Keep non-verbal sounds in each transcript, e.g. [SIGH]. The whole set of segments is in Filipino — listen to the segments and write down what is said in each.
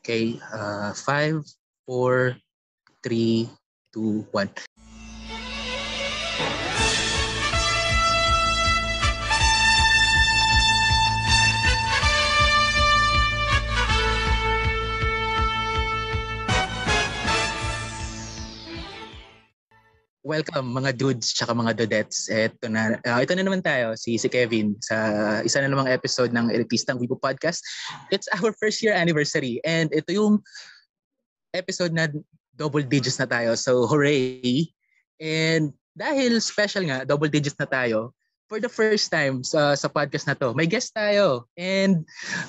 Okay, uh, 5, 4, 3, 2, 1. Welcome mga dudes tsaka mga dudettes. Ito na, uh, ito na naman tayo, si, si Kevin, sa isa na namang episode ng Elitistang Weibo Podcast. It's our first year anniversary and ito yung episode na double digits na tayo. So hooray! And dahil special nga, double digits na tayo, for the first time sa sa podcast na to, may guest tayo. And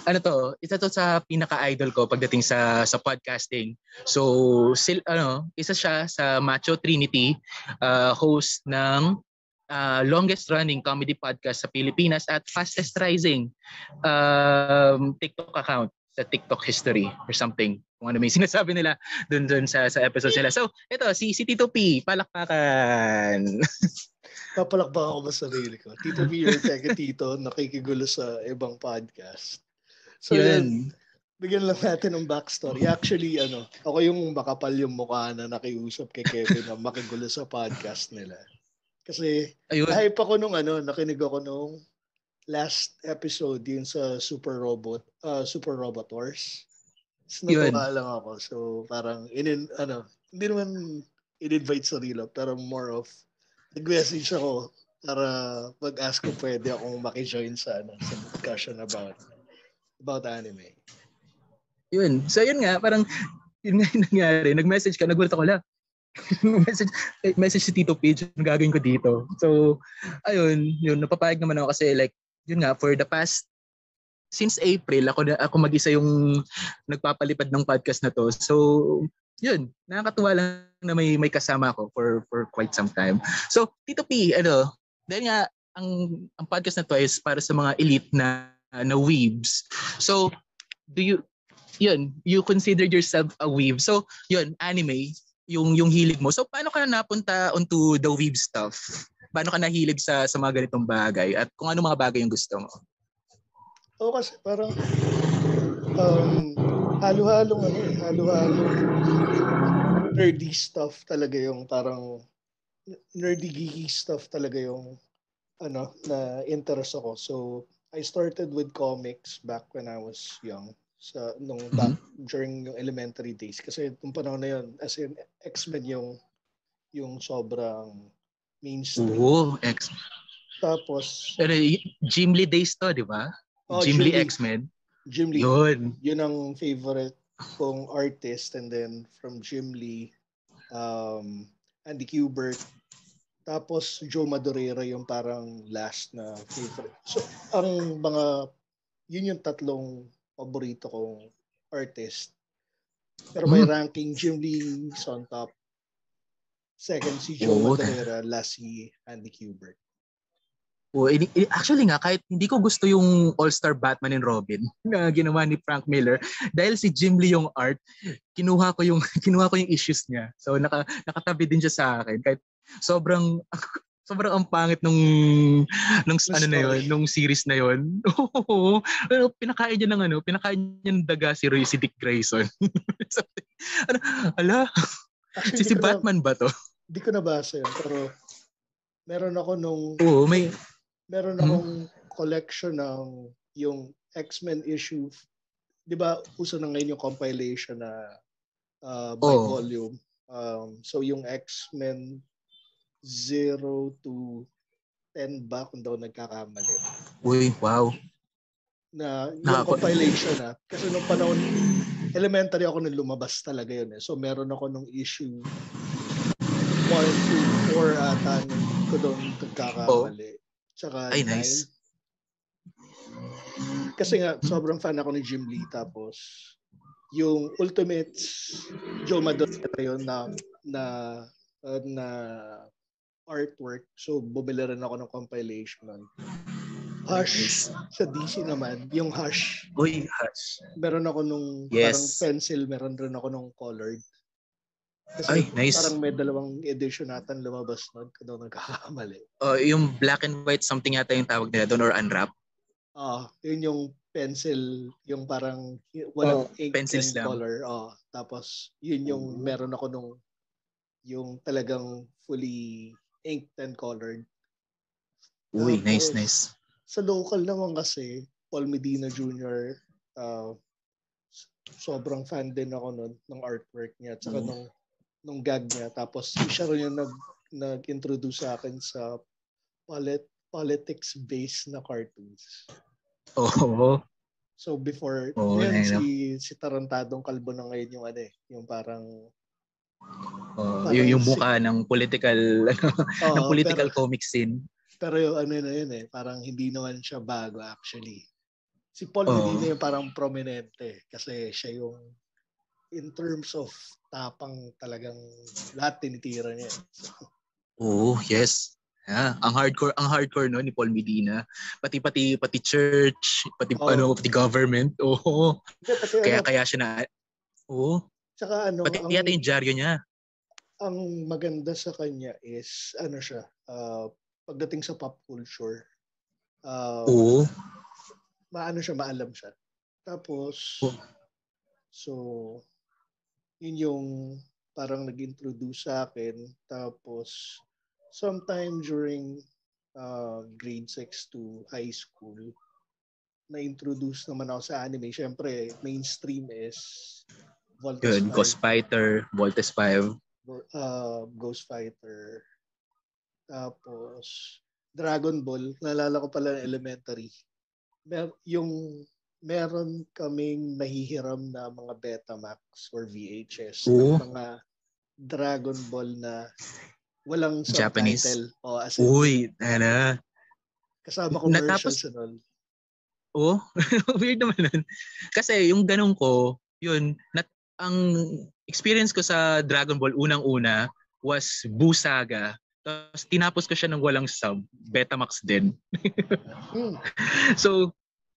ano to, isa to sa pinaka-idol ko pagdating sa sa podcasting. So, sil, ano, isa siya sa Macho Trinity, uh, host ng uh, longest running comedy podcast sa Pilipinas at fastest rising um, TikTok account sa TikTok history or something. Kung ano may [LAUGHS] sinasabi nila dun dun sa sa episode nila. So, ito si si Tito P, palakpakan. [LAUGHS] Papalakpak ako ba sarili ko? Tito B, your teka tito, nakikigulo sa ibang podcast. So Yun. yan, bigyan lang natin ng backstory. Actually, ano, ako yung makapal yung mukha na nakiusap kay Kevin na makigulo sa podcast nila. Kasi, Ayun. hype ako nung ano, nakinig ako nung last episode yun sa Super Robot, uh, Super Robot Wars. So, natuwa lang ako. So, parang, in, ano, hindi naman in-invite sa Rilo, pero more of nag-message ako para mag-ask kung pwede akong maki-join sa, ano, sa discussion about about anime. Yun. So yun nga, parang yun nga yung nangyari. Nag-message ka, nagulat ako lang. [LAUGHS] message, message si Tito Page, ang gagawin ko dito. So, ayun, yun, napapayag naman ako kasi like, yun nga, for the past since April, ako na, ako mag-isa yung nagpapalipad ng podcast na to. So, yun, nakakatuwa lang na may may kasama ako for for quite some time. So, Tito P, ano, dahil nga ang ang podcast na to is para sa mga elite na na weebs. So, do you yun, you consider yourself a weeb. So, yun, anime, yung yung hilig mo. So, paano ka napunta onto the weeb stuff? Paano ka nahilig sa sa mga ganitong bagay at kung ano mga bagay yung gusto mo? Oo, kasi parang um, halo-halong ano eh, halo-halong nerdy stuff talaga yung parang nerdy geeky stuff talaga yung ano na interest ako. So I started with comics back when I was young sa nung back mm-hmm. during yung elementary days kasi nung panahon na yun as in X-Men yung yung sobrang mainstream. Oo, X. Tapos Pero Jim Lee days to, di ba? Oh, Jim Lee X-Men. Jim Lee. Yun. Yun ang favorite kong artist and then from Jim Lee, um, Andy Kubert, tapos Joe Madureira yung parang last na favorite. So, ang mga, yun yung tatlong paborito kong artist. Pero may hmm. ranking, Jim Lee on top. Second si Joe oh, Madureira, last si Andy Kubert. Oh, actually nga, kahit hindi ko gusto yung All-Star Batman and Robin [LAUGHS] na ginawa ni Frank Miller, dahil si Jim Lee yung art, kinuha ko yung [LAUGHS] kinuha ko yung issues niya. So naka, nakatabi din siya sa akin. Kahit sobrang [LAUGHS] sobrang ang pangit nung nung ano na yon, nung series na yon. Oo. Pero pinakain niya ng ano, pinakain niya ng daga si Roy, si Dick Grayson. ano, ala, Actually, si, si Batman ba to? Hindi ko nabasa yun, pero meron ako nung Oo, may meron hmm? akong hmm? collection ng yung X-Men issue. 'Di ba uso na ngayon yung compilation na uh, by oh. volume. Um, so yung X-Men 0 to 10 ba kung daw nagkakamali. Uy, wow. Na yung Nakako- compilation na. Kasi nung panahon, elementary ako nung lumabas talaga yun eh. So meron ako nung issue 1 to 4 ata ko doon nagkakamali. Oh. Tsaka Ay, nice. Kasi nga, sobrang fan ako ni Jim Lee. Tapos, yung Ultimates, Joe Madonna yun na, na, uh, na artwork. So, bumili rin ako ng compilation nun. Hush sa DC naman, yung Hush. Uy, Hush. Meron ako nung yes. parang pencil, meron rin ako nung colored. Kasi Ay, nice. Parang may dalawang edition natin lumabas nun kung nagkakamali. Oh, yung black and white something yata yung tawag nila doon or unwrap? Ah, uh, yun yung pencil, yung parang walang Oh, ink pencils and lang. color. Oh, tapos yun yung Oh. meron ako nung yung talagang fully inked and colored. Uy, nice, Tapos, nice. Sa local naman kasi, Paul Medina Jr., uh, sobrang fan din ako nun ng artwork niya at saka Mm. nung, nung gag niya. Tapos siya rin yung nag, nag-introduce sa akin sa polit, politics-based na cartoons. Oo. So before, ngayon ayun. si, si Tarantadong Kalbo na ngayon yung ano eh, yung parang, Oh, Parang yung, yung si- mukha ng political [LAUGHS] Oo, ng political pero, comic scene. pero yung ano na yun eh, parang hindi naman siya bago actually. Si Paul Oo. Medina yung parang prominente kasi siya yung in terms of tapang talagang lahat tinitira niya. eh. So, Oo, yes. Yeah, ang hardcore ang hardcore no ni Paul Medina. Pati pati pati church, pati Oo. ano, pati government. [LAUGHS] Oo. pati Kaya ano, kaya siya na Oo. tsaka ano, Pati ang, yata yung dyaryo niya. ang maganda sa kanya is ano siya, uh, pagdating sa pop culture, uh, Oo. maano siya, maalam siya. Tapos, Oh. so, yun yung parang nag-introduce sa akin. Tapos, sometime during uh, grade 6 to high school, na-introduce naman ako sa anime. Siyempre, mainstream is Voltes Good. 5, Ghost Fighter, Voltes 5. uh, Ghost Fighter. Tapos, Dragon Ball. Naalala ko pala elementary. Mer yung meron kaming nahihiram na mga Betamax or VHS Oo. ng mga Dragon Ball na walang Japanese. subtitle. O, as in, Uy, ano. kasama commercials natapos- and all. Oh, [LAUGHS] weird naman nun. Kasi yung ganun ko, yun, nat ang experience ko sa Dragon Ball unang-una was Buu Saga. Tapos tinapos ko siya ng walang sub, Betamax din. Hmm. [LAUGHS] So,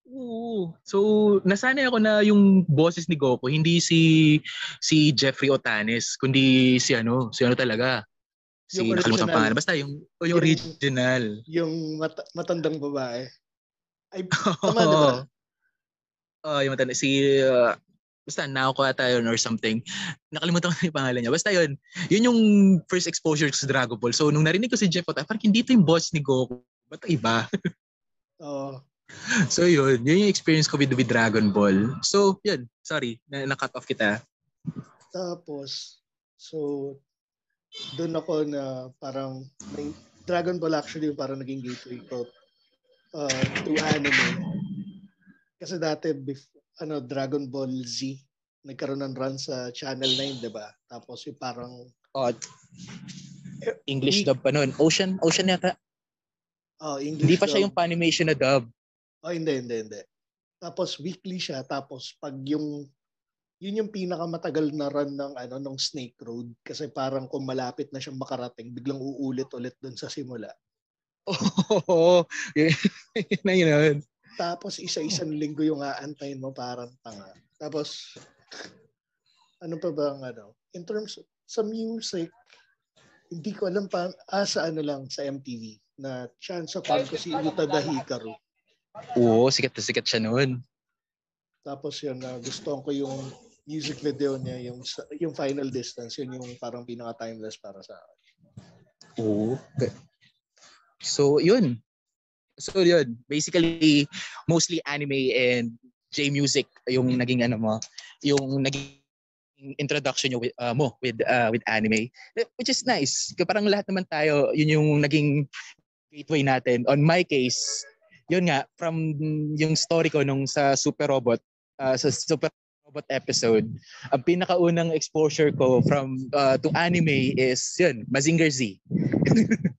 oo. So, nasanay ako na yung boses ni Goku, hindi si si Jeffrey Otanes, kundi si ano, si ano talaga. Si Yung nakalimutan pa. Basta yung, o yung Yung- original. Yung mat- matandang babae. Ay, [LAUGHS] tama di ba? Oh, yung matanda. Si, uh, basta Naoko ata yun or something. Nakalimutan ko na yung pangalan niya. Basta yun. Yun yung first exposure ko sa Dragon Ball. So, nung narinig ko si Jeff Otai, parang hindi ito yung boss ni Goku. Ba't iba? [LAUGHS] Oo. [LAUGHS] so, yun. Yun yung experience ko with, with Dragon Ball. So, yun. Sorry, na, na-cut off kita. Tapos, so, doon ako na parang, may, Dragon Ball actually yung parang naging gateway ko uh, to anime. Kasi dati, bef- ano, Dragon Ball Z, nagkaroon ng run sa Channel 9, di ba? Tapos yung parang, Oh, English dub pa nun. Ocean, Ocean yata. oh, English Hindi pa siya dub. yung Funimation na dub. Oh, hindi, hindi, hindi. Tapos weekly siya. Tapos pag yung yun yung pinakamatagal na run ng ano ng Snake Road kasi parang kung malapit na siyang makarating biglang uulit ulit doon sa simula. [LAUGHS] Oo. [LAUGHS] yun na yun. Tapos isa-isang linggo yung aantayin mo parang tanga. Tapos ano pa ba ang ano? In terms sa music, hindi ko alam pa ah, sa ano lang sa MTV na chance upon ko si Utada Hikaru. Oo, sikat na sikat siya noon. Tapos yun, na gusto ko yung music video niya, yung yung Final Distance, yun yung parang pinaka-timeless para sa akin. Oo. So, yun. So, yun. Basically, mostly anime and J-music yung naging ano mo, yung naging introduction nyo with, uh, mo with, uh, with anime. Which is nice. Kaya Parang lahat naman tayo, yun yung naging gateway natin. On my case, yun nga, from yung story ko nung sa Super Robot, uh, sa Super Robot episode, ang pinakaunang exposure ko from uh, to anime is yun, Mazinger Z.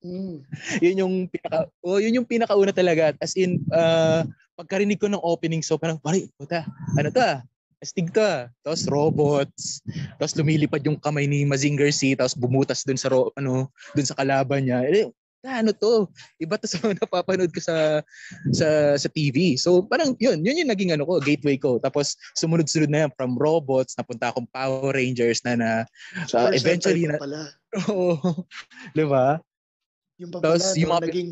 Mm. [LAUGHS] yun yung pinaka oh, yun yung pinakauna talaga. As in uh, pagkarinig ko ng opening so parang pare puta ano to ah? Astig to ah. Tapos robots tapos lumilipad yung kamay ni Mazinger Z tapos bumutas dun sa ro- ano dun sa kalaban niya. Eh, ano to? Iba to sa mga [LAUGHS] napapanood ko sa sa sa TV so parang yun yun yung naging ano ko gateway ko. Tapos sumunod-sunod na yan from robots napunta akong Power Rangers na na Super eventually na- pa pala. [LAUGHS] oo. Di ba? Yung pa Tapos pala, yung mga- naging,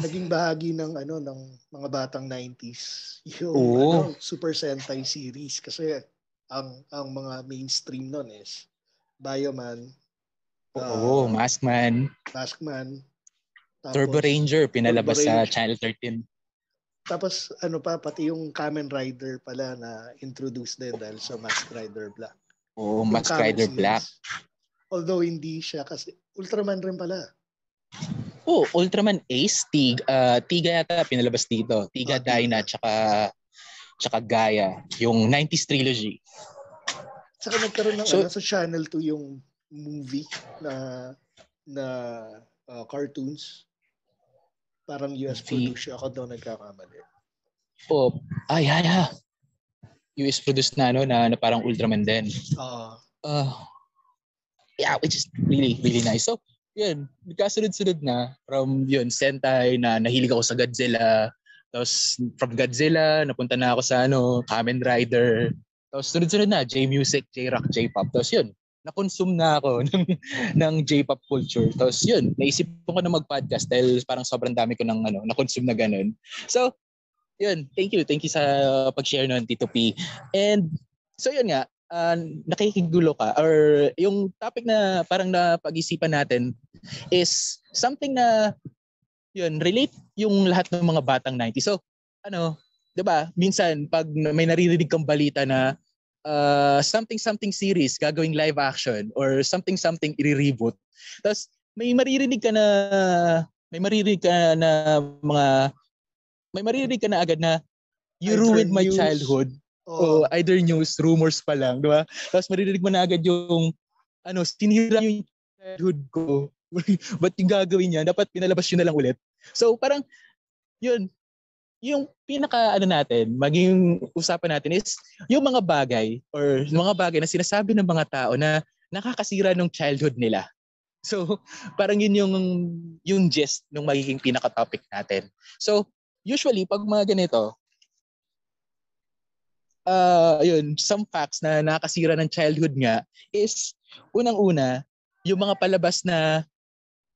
naging bahagi ng ano ng mga batang 90s [LAUGHS] yung Oo. ano, Super Sentai series. Kasi ang ang mga mainstream nun is Bioman, Oo, ah, Maskman, Maskman, tapos, Turbo Ranger, pinalabas Turbo sa Ranger. Channel 13. Tapos ano pa pati yung Kamen Rider pala na introduced din dahil sa Mask Rider Black. Oo, Yung Mask Kamen Rider series. Black. Although hindi siya kasi Ultraman rin pala. Oh, Ultraman Ace, Tig, ah, Tiga yata pinalabas dito. Tiga Oh, Tiga. Dyna, tsaka, tsaka Gaia. Yung 90s trilogy. Saka nagkaroon ng So- ano, sa Channel 2 yung movie na na uh, cartoons. Parang US production ako daw nagkakamali. Oh, ay, ay, ay. US produced na, ano, na, na parang Ultraman din. Ah, Uh, yeah, which is really, really nice. So, yun, nagkasunod-sunod na from yun, Sentai na nahilig ako sa Godzilla. Tapos from Godzilla, napunta na ako sa ano, Kamen Rider. Tapos sunod-sunod na, J-Music, J-Rock, J-Pop. Tapos yun, na-consume na ako [LAUGHS] ng, ng J-Pop culture. Tapos yun, naisip ko na mag-podcast dahil parang sobrang dami ko ng ano, na-consume na ganun. So, yun, thank you. Thank you sa pag-share nun, Tito P. And so yun nga, uh, nakikigulo ka or yung topic na parang napag-isipan natin is something na yun, relate yung lahat ng mga batang 90. So, ano, 'di ba? Minsan pag may naririnig kang balita na uh, something something series gagawing live action or something something i-reboot. Tapos may maririnig ka na may maririnig ka na mga may maririnig ka na agad na you Either ruined my news, childhood oh, o either news, rumors pa lang, di ba? Tapos maririnig mo na agad yung, ano, sinira yung childhood ko. [LAUGHS] Ba't yung gagawin niya? Dapat pinalabas yun na lang ulit. So parang, yun, yung pinaka ano natin, maging usapan natin is yung mga bagay or mga bagay na sinasabi ng mga tao na nakakasira ng childhood nila. So, [LAUGHS] parang yun yung yung gist ng magiging pinaka-topic natin. So, usually pag mga ganito, uh, yun, some facts na nakakasira ng childhood nga is, unang-una, yung mga palabas na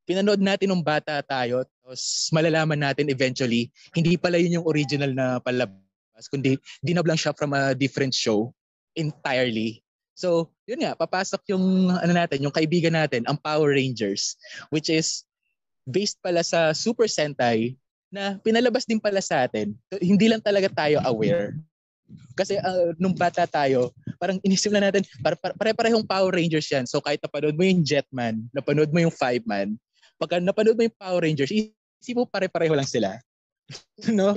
pinanood natin nung bata tayo, tapos malalaman natin eventually, hindi pala yun yung original na palabas, kundi dinab lang siya from a different show entirely. So, yun nga, papasok yung ano natin, yung kaibigan natin, ang Power Rangers, which is based pala sa Super Sentai na pinalabas din pala sa atin. Hindi lang talaga tayo aware. Kasi uh, nung bata tayo, parang inisip na natin, par- par- pare-parehong Power Rangers yan. So kahit napanood mo yung Jetman, napanood mo yung Five-Man, pagka napanood mo yung Power Rangers, isip mo pare-pareho lang sila. [LAUGHS] no?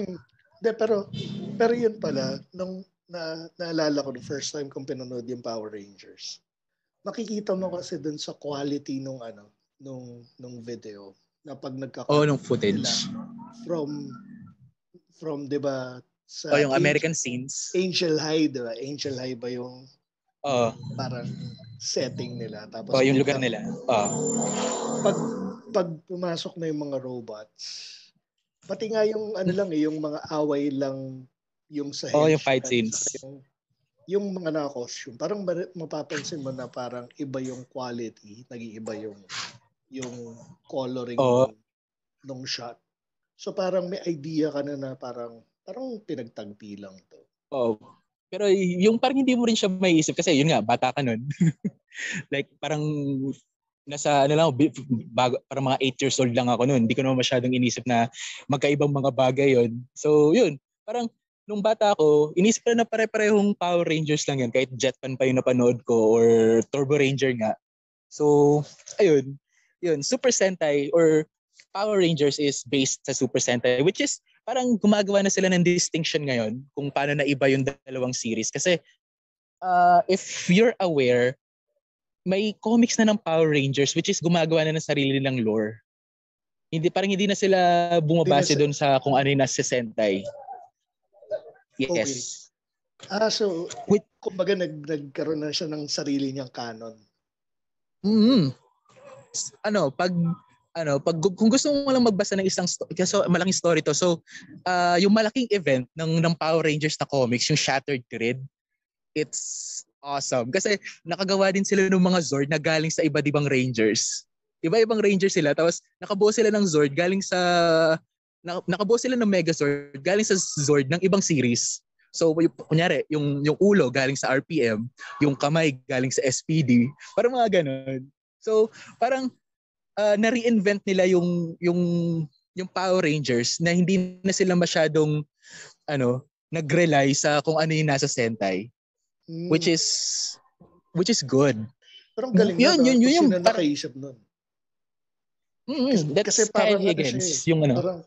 de, pero, pero yun pala, nung na, naalala ko the first time kong pinanood yung Power Rangers, makikita mo kasi dun sa quality nung ano, nung, nung video, na pag nagka Oh, nung footage. from from 'di ba sa Oh, yung Angel- American scenes. Angel High 'di ba Angel High ba yung Oh, parang setting nila tapos oh yung lugar nila. Oh. pag pag pumasok na yung mga robots pati nga yung ano lang eh yung mga away lang yung sa Oh, yung fight scenes. yung, yung mga naka-costume parang ma- mapapansin mo na parang iba yung quality nag-iiba yung yung coloring Oo. ng, nung shot so parang may idea ka na na parang parang pinagtagpi lang to Oh. Pero yung parang hindi mo rin siya maiisip kasi yun nga, bata ka nun. [LAUGHS] like parang nasa ano lang, bago, parang mga 8 years old lang ako nun. Hindi ko naman masyadong inisip na magkaibang mga bagay yun. So yun, parang nung bata ako, inisip ko na pare-parehong Power Rangers lang yan. Kahit Jetpan pa yung napanood ko or Turbo Ranger nga. So, ayun. Yun, Super Sentai or Power Rangers is based sa Super Sentai which is parang gumagawa na sila ng distinction ngayon kung paano na iba yung dalawang series. Kasi uh, if you're aware, may comics na ng Power Rangers which is gumagawa na ng sarili nilang lore. Hindi parang hindi na sila bumabase na doon sa kung ano yung nasa Sentai. Yes. ah so Wait. kumbaga nag, nagkaroon na siya ng sarili niyang canon mm Ano, pag ano, pag kung gusto mo lang magbasa ng isang sto- kasi malaking story to. So, uh, yung malaking event ng ng Power Rangers na comics, yung Shattered Grid, it's awesome kasi nakagawa din sila ng mga Zord na galing sa iba't ibang Rangers. Iba-ibang Rangers sila tapos nakabuo sila ng Zord galing sa na, nakabuo sila ng Megazord galing sa Zord ng ibang series. So, yung, kunyari, yung, yung ulo galing sa RPM, yung kamay galing sa SPD, parang mga ganun. So, parang uh, na-reinvent nila yung, yung, yung Power Rangers na hindi na sila masyadong ano, nag-rely sa kung ano yung nasa Sentai. Mm. Which is which is good. Pero galing yun, na, yun, yun, yun, yung nakaisip nun. Mm, that's kasi parang ano against siya, yung ano. Parang,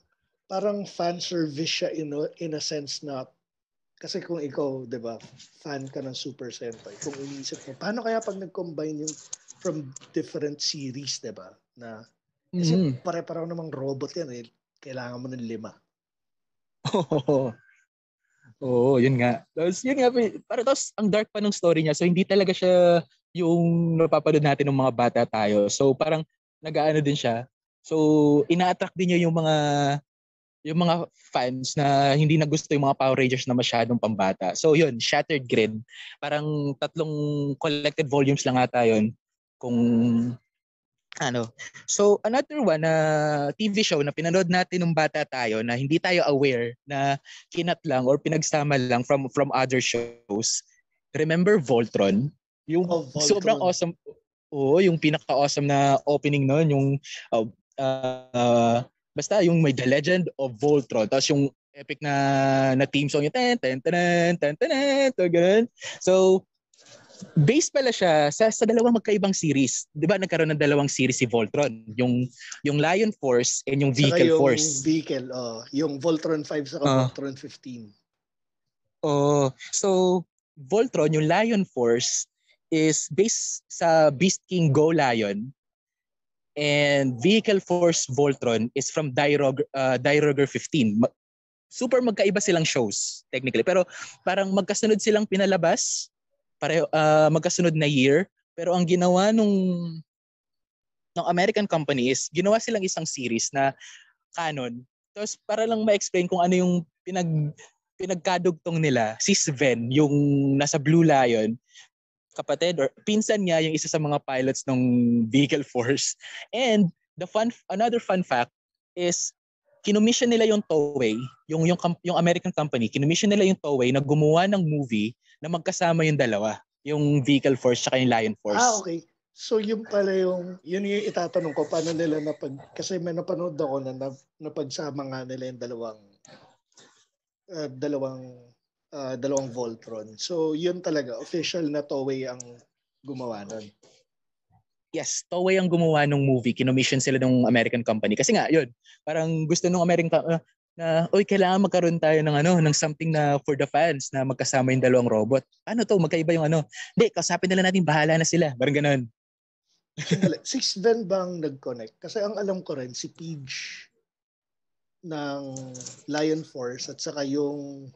parang fan service siya in a, in a sense na kasi kung ikaw, 'di ba, fan ka ng Super Sentai, kung iniisip mo, paano kaya pag nag-combine yung from different series, 'di ba? Na kasi mm-hmm. pare-pareho namang robot 'yan eh. Kailangan mo ng lima. [LAUGHS] Oo. Oo, yun nga. Tapos yun nga, para tapos ang dark pa ng story niya. So hindi talaga siya yung napapanood natin ng mga bata tayo. So parang nag-aano din siya. So ina-attract din niya yung mga yung mga fans na hindi na gusto yung mga Power Rangers na masyadong pambata. So yun, Shattered Grid. Parang tatlong collected volumes lang ata yun. Kung ano. So another one na uh, TV show na pinanood natin nung bata tayo na hindi tayo aware na kinat lang or pinagsama lang from from other shows. Remember Voltron? Yung oh, Voltron. sobrang awesome. Oo, yung pinaka-awesome na opening noon, yung uh, uh, basta yung may The Legend of Voltron. Tapos yung epic na na team song yung ten ten ten ten ten ten ten So based pala siya sa, sa dalawang magkaibang series. 'Di ba nagkaroon ng dalawang series si Voltron, yung yung Lion Force and yung Vehicle yung Force. Vehicle, oh, yung Voltron 5 sa uh, Voltron 15. Oh, so Voltron, yung Lion Force is based sa Beast King Go Lion and Vehicle Force Voltron is from Diroger, uh, Diroger 15. Super magkaiba silang shows technically pero parang magkasunod silang pinalabas pareho uh, magkasunod na year. Pero ang ginawa nung ng American company is ginawa silang isang series na canon. Tapos para lang ma-explain kung ano yung pinag pinagkadugtong nila si Sven yung nasa Blue Lion kapatid or pinsan niya yung isa sa mga pilots ng Vehicle Force. And the fun another fun fact is kinumission nila yung Toei, yung yung yung American company, kinumission nila yung Toei na gumawa ng movie na magkasama yung dalawa, yung Vehicle Force at yung Lion Force. Ah, okay. So yung pala yung, yun yung itatanong ko, paano nila napag, kasi may napanood ako na, na napagsama nga nila yung dalawang, uh, dalawang, uh, dalawang Voltron. So yun talaga, official na Toei ang gumawa nun. Yes, Toei ang gumawa ng movie. Kinommission sila ng American company. Kasi nga, yun, parang gusto ng American uh, na oy kailangan magkaroon tayo ng ano ng something na for the fans na magkasama yung dalawang robot. Ano to? Magkaiba yung ano? Hindi, kasapin nila natin bahala na sila. Parang ganoon. [LAUGHS] Six Ven bang nag-connect? Kasi ang alam ko rin si Pidge ng Lion Force at saka yung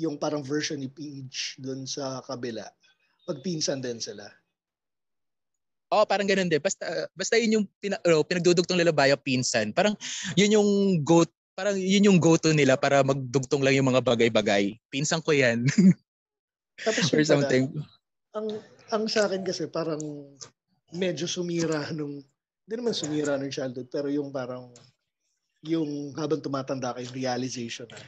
yung parang version ni Pidge doon sa kabila. Pagpinsan din sila. Oh, parang ganun din. Basta basta yun yung pina, oh, pinagdudugtong nila via pinsan. Parang yun yung go parang yun yung go-to nila para magdugtong lang yung mga bagay-bagay. Pinsan ko yan. [LAUGHS] Tapos or something. Pala, ang ang sa akin kasi parang medyo sumira nung hindi naman sumira nung childhood pero yung parang yung habang tumatanda ka yung realization na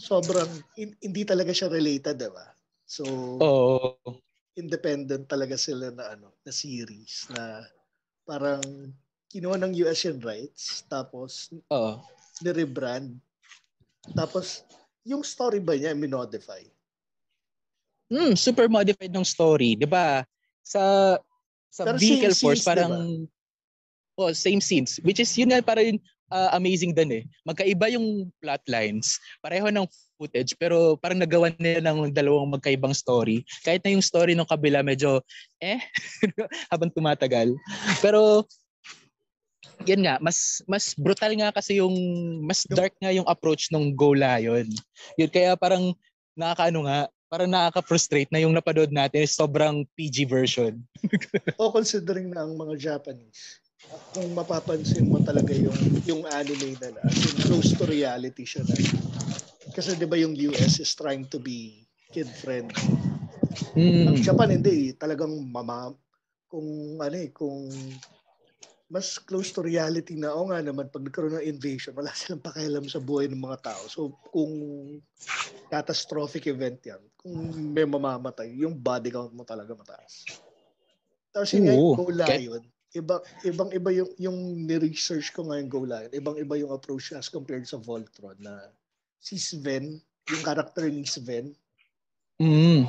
sobrang in, hindi talaga siya related, 'di ba? So oh. independent talaga sila na ano, na series na parang kinuha ng US yung rights tapos oh ni-rebrand. Tapos, yung story ba niya, minodify? Hmm, super modified ng story, 'di ba? Sa sa Pero Vehicle Force scenes, parang diba? oh, same scenes which is yun na parang uh, amazing din eh. Magkaiba yung plot lines, pareho ng footage pero parang nagawa nila ng dalawang magkaibang story. Kahit na yung story ng kabila medyo eh [LAUGHS] habang tumatagal. Pero yan nga, mas mas brutal nga kasi yung mas dark nga yung approach ng Go Lion. Yun kaya parang nakakaano nga, parang nakaka-frustrate na yung napanood natin is sobrang PG version. [LAUGHS] o considering na ang mga Japanese, kung mapapansin mo talaga yung yung anime nila, as in close to reality siya na. Kasi 'di ba yung US is trying to be kid friendly. Mm. Ang Japan hindi, talagang mama kung ano eh, kung mas close to reality na, o nga naman, pag nagkaroon ng invasion, wala silang pakialam sa buhay ng mga tao. So, kung catastrophic event yan, kung may mamamatay, yung body count mo talaga mataas. Tapos yun nga, yung Go Lion, iba, ibang iba yung, yung ni-research ko ngayon Go Lion, ibang iba yung approach as compared sa Voltron na si Sven, yung character ni Sven, mm.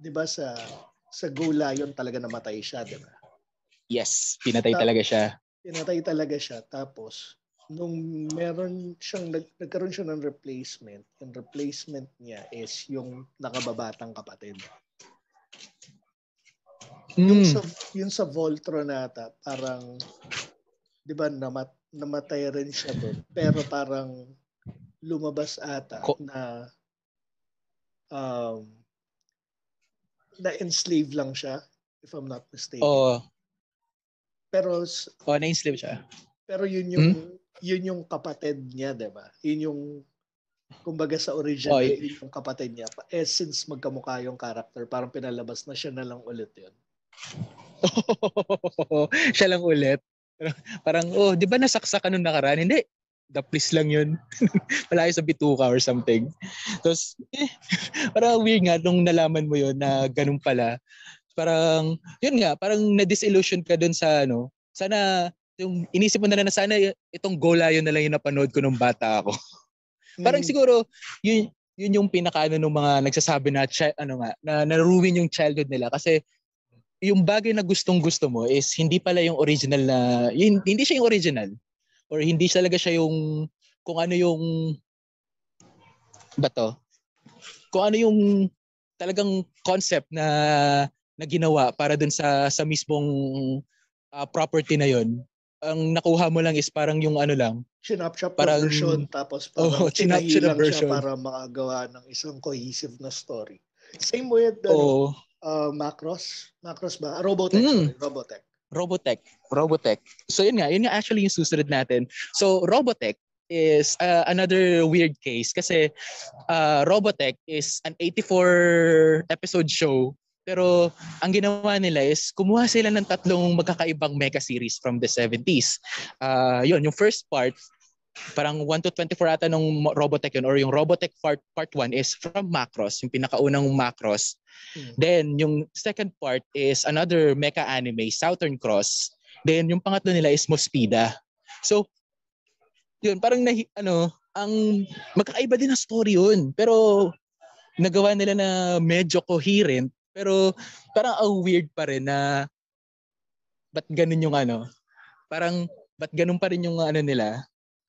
di ba sa sa Go Lion talaga namatay siya, di ba? Yes, pinatay talaga siya. Pinatay talaga siya. Tapos, nung meron siyang, nag, nagkaroon siya ng replacement, yung replacement niya is yung nakababatang kapatid. Mm. Yung sa, yung sa Voltron nata, parang, di ba, namat, namatay rin siya doon. Pero parang lumabas ata Ko- na um, na-enslave lang siya, if I'm not mistaken. Oo. Pero oh, na-enslave siya. Pero yun yung hmm? yun yung kapatid niya, 'di ba? Yun yung kumbaga sa original, oh, yun yung kapatid niya. Eh since magkamukha yung character, parang pinalabas na siya na lang ulit 'yun. [LAUGHS] siya lang ulit. Parang, oh, di ba nasaksak ka nung nakaraan? Hindi. The please lang yun. [LAUGHS] Palagi sa bituka or something. Tapos, eh, [LAUGHS] parang weird nga nung nalaman mo yun na ganun pala parang yun nga, parang na-disillusion ka dun sa ano, sana yung inisip mo na lang na sana itong gola yun na lang yung napanood ko nung bata ako. [LAUGHS] parang hmm. siguro yun yun yung pinakaano ng mga nagsasabi na ano nga na na-ruin yung childhood nila kasi yung bagay na gustong gusto mo is hindi pala yung original na yun, hindi siya yung original or hindi talaga siya yung kung ano yung ba to? Kung ano yung talagang concept na na ginawa para dun sa sa mismong uh, property na yon ang nakuha mo lang is parang yung ano lang chinap-chop parang, version tapos parang oh, version. siya para makagawa ng isang cohesive na story. Same with ano, oh. uh, Macross? Macross ba? Robotech mm. sorry, Robotech. Robotech. Robotech. So yun nga yun nga actually yung susunod natin. So Robotech is uh, another weird case kasi uh, Robotech is an 84 episode show pero ang ginawa nila is kumuha sila ng tatlong magkakaibang mecha series from the 70s. Uh, yun, yung first part, parang 1 to 24 ata nung Robotech yun or yung Robotech part, part 1 is from Macross, yung pinakaunang Macross. Hmm. Then yung second part is another mecha anime, Southern Cross. Then yung pangatlo nila is Mospida. So, yun, parang na, ano, ang magkakaiba din ang story yun. Pero nagawa nila na medyo coherent pero parang ang weird pa rin na ba't ganun yung ano, parang ba't ganun pa rin yung ano nila.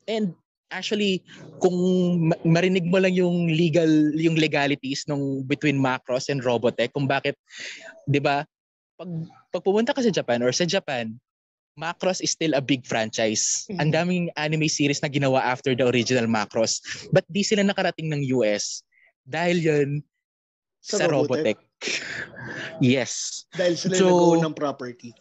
And actually, kung marinig mo lang yung legal, yung legalities nung between Macross and Robotech, kung bakit, di ba, pag, pag pumunta ka sa Japan or sa Japan, Macross is still a big franchise. Mm-hmm. Ang daming anime series na ginawa after the original Macross. But di sila nakarating ng US dahil yun sa, sa Robotech. Robotech. Yes. Dahil sila so, nag ng property.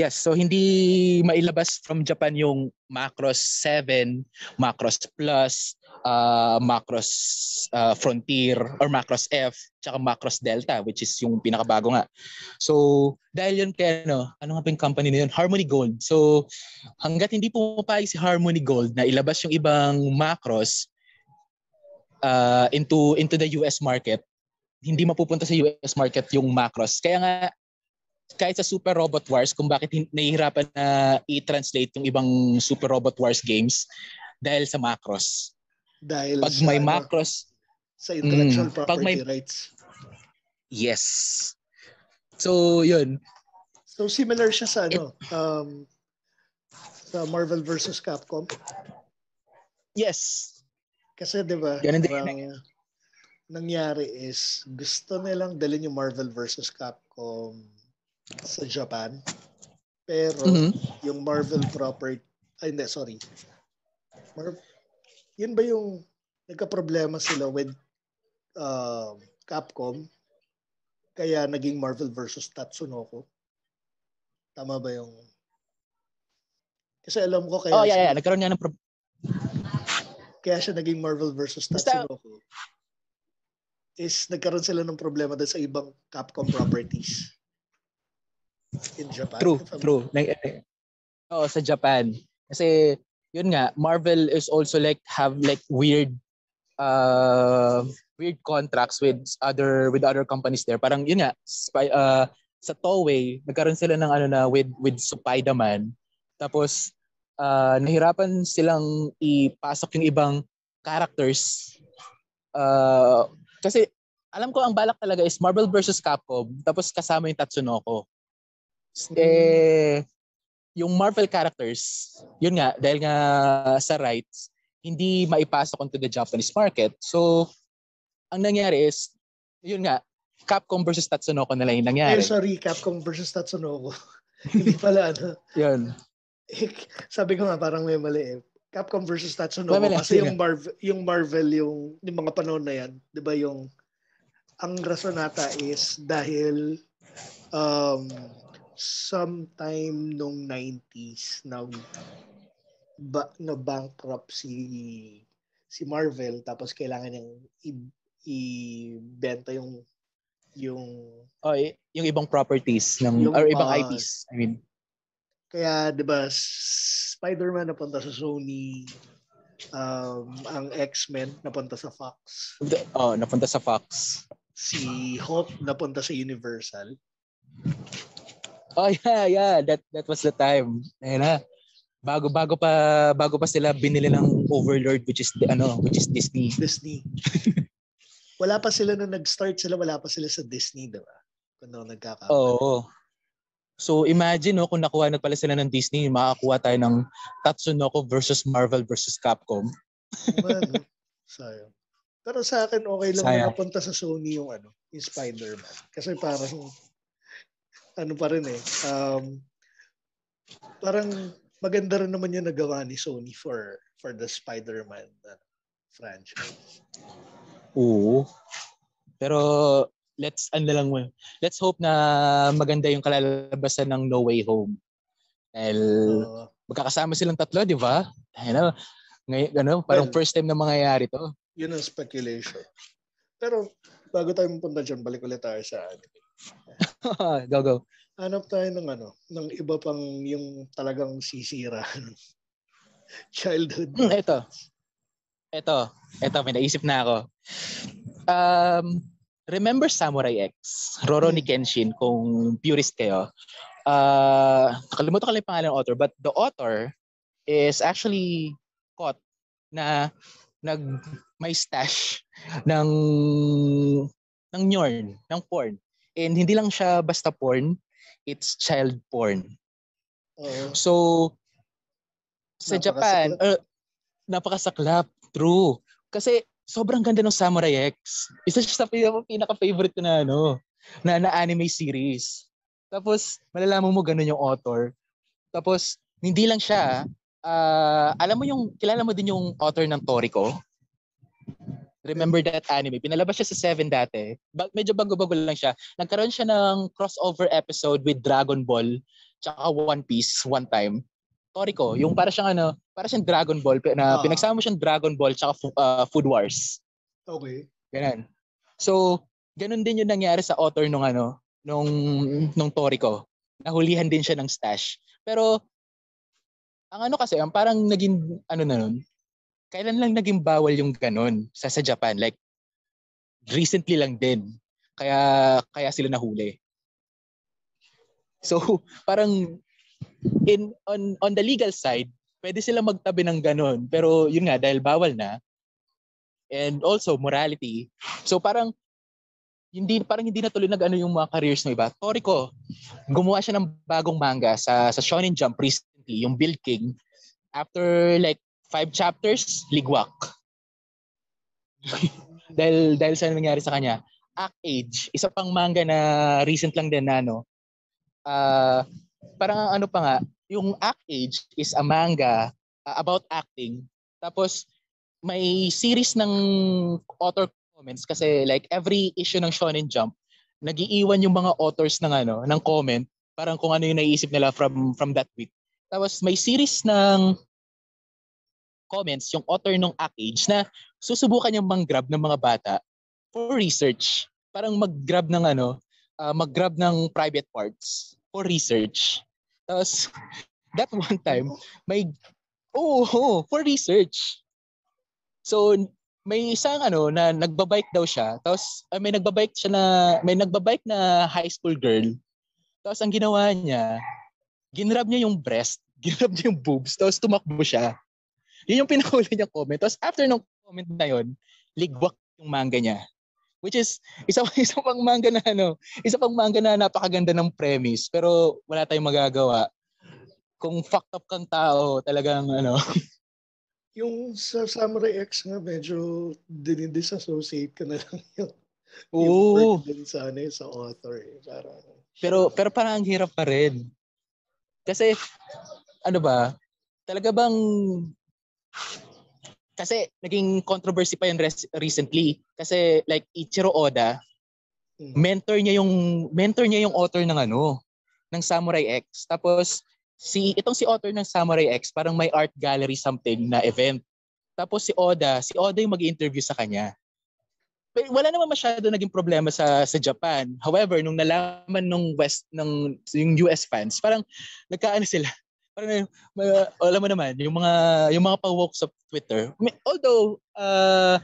Yes, so hindi mailabas from Japan yung Macross 7, Macross Plus, uh, Macross uh, Frontier or Macross F, tsaka Macross Delta which is yung pinakabago nga. So dahil yun kaya ano, ano nga pa yung company na yun? Harmony Gold. So hanggat hindi pumapayag si Harmony Gold na ilabas yung ibang Macross uh, into into the US market, hindi mapupunta sa US market yung macros. Kaya nga, kahit sa Super Robot Wars, kung bakit nahihirapan na i-translate yung ibang Super Robot Wars games dahil sa macros. Dahil pag sa, may ano, macros, sa intellectual mm, property pag may, rights. Yes. So, yun. So, similar siya sa ano, It, um, sa Marvel versus Capcom? Yes. Kasi 'di ba? Ganun din nangyari is gusto nilang dalhin yung Marvel versus Capcom sa Japan. Pero mm-hmm. yung Marvel property ay hindi, sorry. Mar- yun ba yung nagka-problema sila with uh, Capcom kaya naging Marvel versus Tatsunoko? Tama ba yung kasi alam ko kaya Oh, yeah, yeah. Nagkaroon nga ng pro- kaya siya naging Marvel versus Tatsunoko. Basta, is nagkaroon sila ng problema dahil sa ibang Capcom properties. in Japan. True, true. Like, oh, sa Japan. Kasi, yun nga, Marvel is also like, have like weird, uh, weird contracts with other with other companies there. Parang yun nga, spy, uh, sa Toei, nagkaroon sila ng ano na with with Spider-Man. Tapos uh, nahirapan silang ipasok yung ibang characters. Uh, kasi alam ko ang balak talaga is Marvel versus Capcom tapos kasama yung Tatsunoko. Eh yung Marvel characters, yun nga dahil nga sa rights hindi maipasok onto the Japanese market. So ang nangyari is yun nga Capcom versus Tatsunoko na lang yung nangyari. Eh, sorry, Capcom versus Tatsunoko. [LAUGHS] hindi pala ano. Yun. Sabi ko nga parang may mali eh. Capcom versus Tatsunoko. Kasi yung Marvel yung Marvel yung yung mga panahon na yan, 'di ba yung ang rason nata is dahil um, sometime nung 90s na ba, na bankrupt si si Marvel tapos kailangan niyang i- ibenta yung yung oh, yung ibang properties ng yung, or ibang uh, IPs I mean kaya 'di ba Spider-Man napunta sa Sony um, ang X-Men napunta sa Fox oh napunta sa Fox si Hulk napunta sa Universal. Oh yeah, yeah, that that was the time. Ayun na. Bago bago pa bago pa sila binili ng Overlord which is ano, which is Disney. Disney. [LAUGHS] wala pa sila nung nag-start sila, wala pa sila sa Disney, 'di ba? Kuno nagkaka Oo. So imagine no, kung nakuha na pala sila ng Disney, makakuha tayo ng Tatsunoko versus Marvel versus Capcom. Man, sayang. Pero sa akin, okay lang Sayang. na napunta sa Sony yung ano, yung Spider-Man. Kasi parang, ano pa rin eh, um, parang maganda rin naman yung nagawa ni Sony for for the Spider-Man uh, franchise. Oo. Pero let's ano lang mo. Let's hope na maganda yung kalalabasan ng No Way Home. Dahil uh, magkakasama silang tatlo, di ba? Ano, ngayon, ano, parang well, first time na mangyayari to. Yun ang speculation. Pero bago tayo mapunta dyan, balik ulit tayo sa anime. [LAUGHS] go, go. Hanap tayo ng ano, ng iba pang yung talagang sisira [LAUGHS] childhood. Hmm, ito. Ito. Ito, may naisip na ako. Um, remember Samurai X? Roro ni hmm. Kenshin, kung purist kayo. Uh, nakalimutan ko lang yung pangalan ng author, but the author is actually caught na nag may stash ng ng yorn, ng porn. And hindi lang siya basta porn, it's child porn. Uh, so sa Japan, uh, napakasaklap, true. Kasi sobrang ganda ng Samurai X. Isa siya sa pinaka-favorite ko na ano, na, na anime series. Tapos malalaman mo ganun yung author. Tapos hindi lang siya, uh, alam mo yung, kilala mo din yung author ng Toriko? Remember that anime? Pinalabas siya sa 7 dati. Ba- medyo bago-bago lang siya. Nagkaroon siya ng crossover episode with Dragon Ball tsaka One Piece one time. Toriko, yung para siyang ano, para siyang Dragon Ball na uh, pinagsama mo siyang Dragon Ball tsaka uh, Food Wars. Okay. Ganun. So, ganun din yung nangyari sa author nung ano, nung nung Toriko. Nahulihan din siya ng stash. Pero ang ano kasi, ang parang naging ano na nun, kailan lang naging bawal yung ganun sa sa Japan? Like recently lang din. Kaya kaya sila nahuli. So, [LAUGHS] parang in on on the legal side, pwede sila magtabi ng ganun. Pero yun nga dahil bawal na. And also morality. So parang hindi parang hindi na tuloy nag-ano yung mga careers ng iba. Toriko, gumawa siya ng bagong manga sa sa Shonen Jump recently, yung Build King. After like five chapters, ligwak. [LAUGHS] dahil dahil sa nangyari sa kanya. Act Age, isa pang manga na recent lang din na ano. Uh, parang ano pa nga, yung Act Age is a manga uh, about acting. Tapos may series ng author comments kasi like every issue ng Shonen Jump, nagiiwan yung mga authors ng ano, ng comment, parang kung ano yung naiisip nila from from that week. Tapos may series ng comments yung author ng Age na susubukan niyang mang-grab ng mga bata for research. Parang mag-grab ng ano, uh, mag-grab ng private parts. For research. Tapos, [LAUGHS] that one time, may, oh, oh, for research. So, may isang ano na nagbabike daw siya. Tapos uh, may nagbabike siya na may nagbabike na high school girl. Tapos ang ginawa niya, ginrab niya yung breast, [LAUGHS] ginrab niya yung boobs, tapos tumakbo siya. Yun yung pinakuli niya comment. Tapos after ng comment na yun, ligwak yung manga niya. Which is, isa, [LAUGHS] isa pang manga na ano, isa pang manga na napakaganda ng premise, pero wala tayong magagawa. Kung fucked up kang tao, talagang ano, [LAUGHS] yung sa Samurai X nga, medyo dinidisassociate ka na lang [LAUGHS] yung, Oo. yung work din sa, ano, sa author. Eh. Parang, pero pero parang ang hirap pa rin. Kasi ano ba? Talaga bang kasi naging controversy pa yan res- recently. Kasi like Ichiro Oda Hmm. mentor niya yung mentor niya yung author ng ano ng Samurai X. Tapos si itong si author ng Samurai X parang may art gallery something na event. Tapos si Oda si Oda yung mag-interview sa kanya. Pero wala naman masyado naging problema sa sa Japan. However nung nalaman nung West ng yung US fans parang nagkaano sila parang uh, alam mo naman yung mga yung mga pa-woke sa Twitter may- although uh,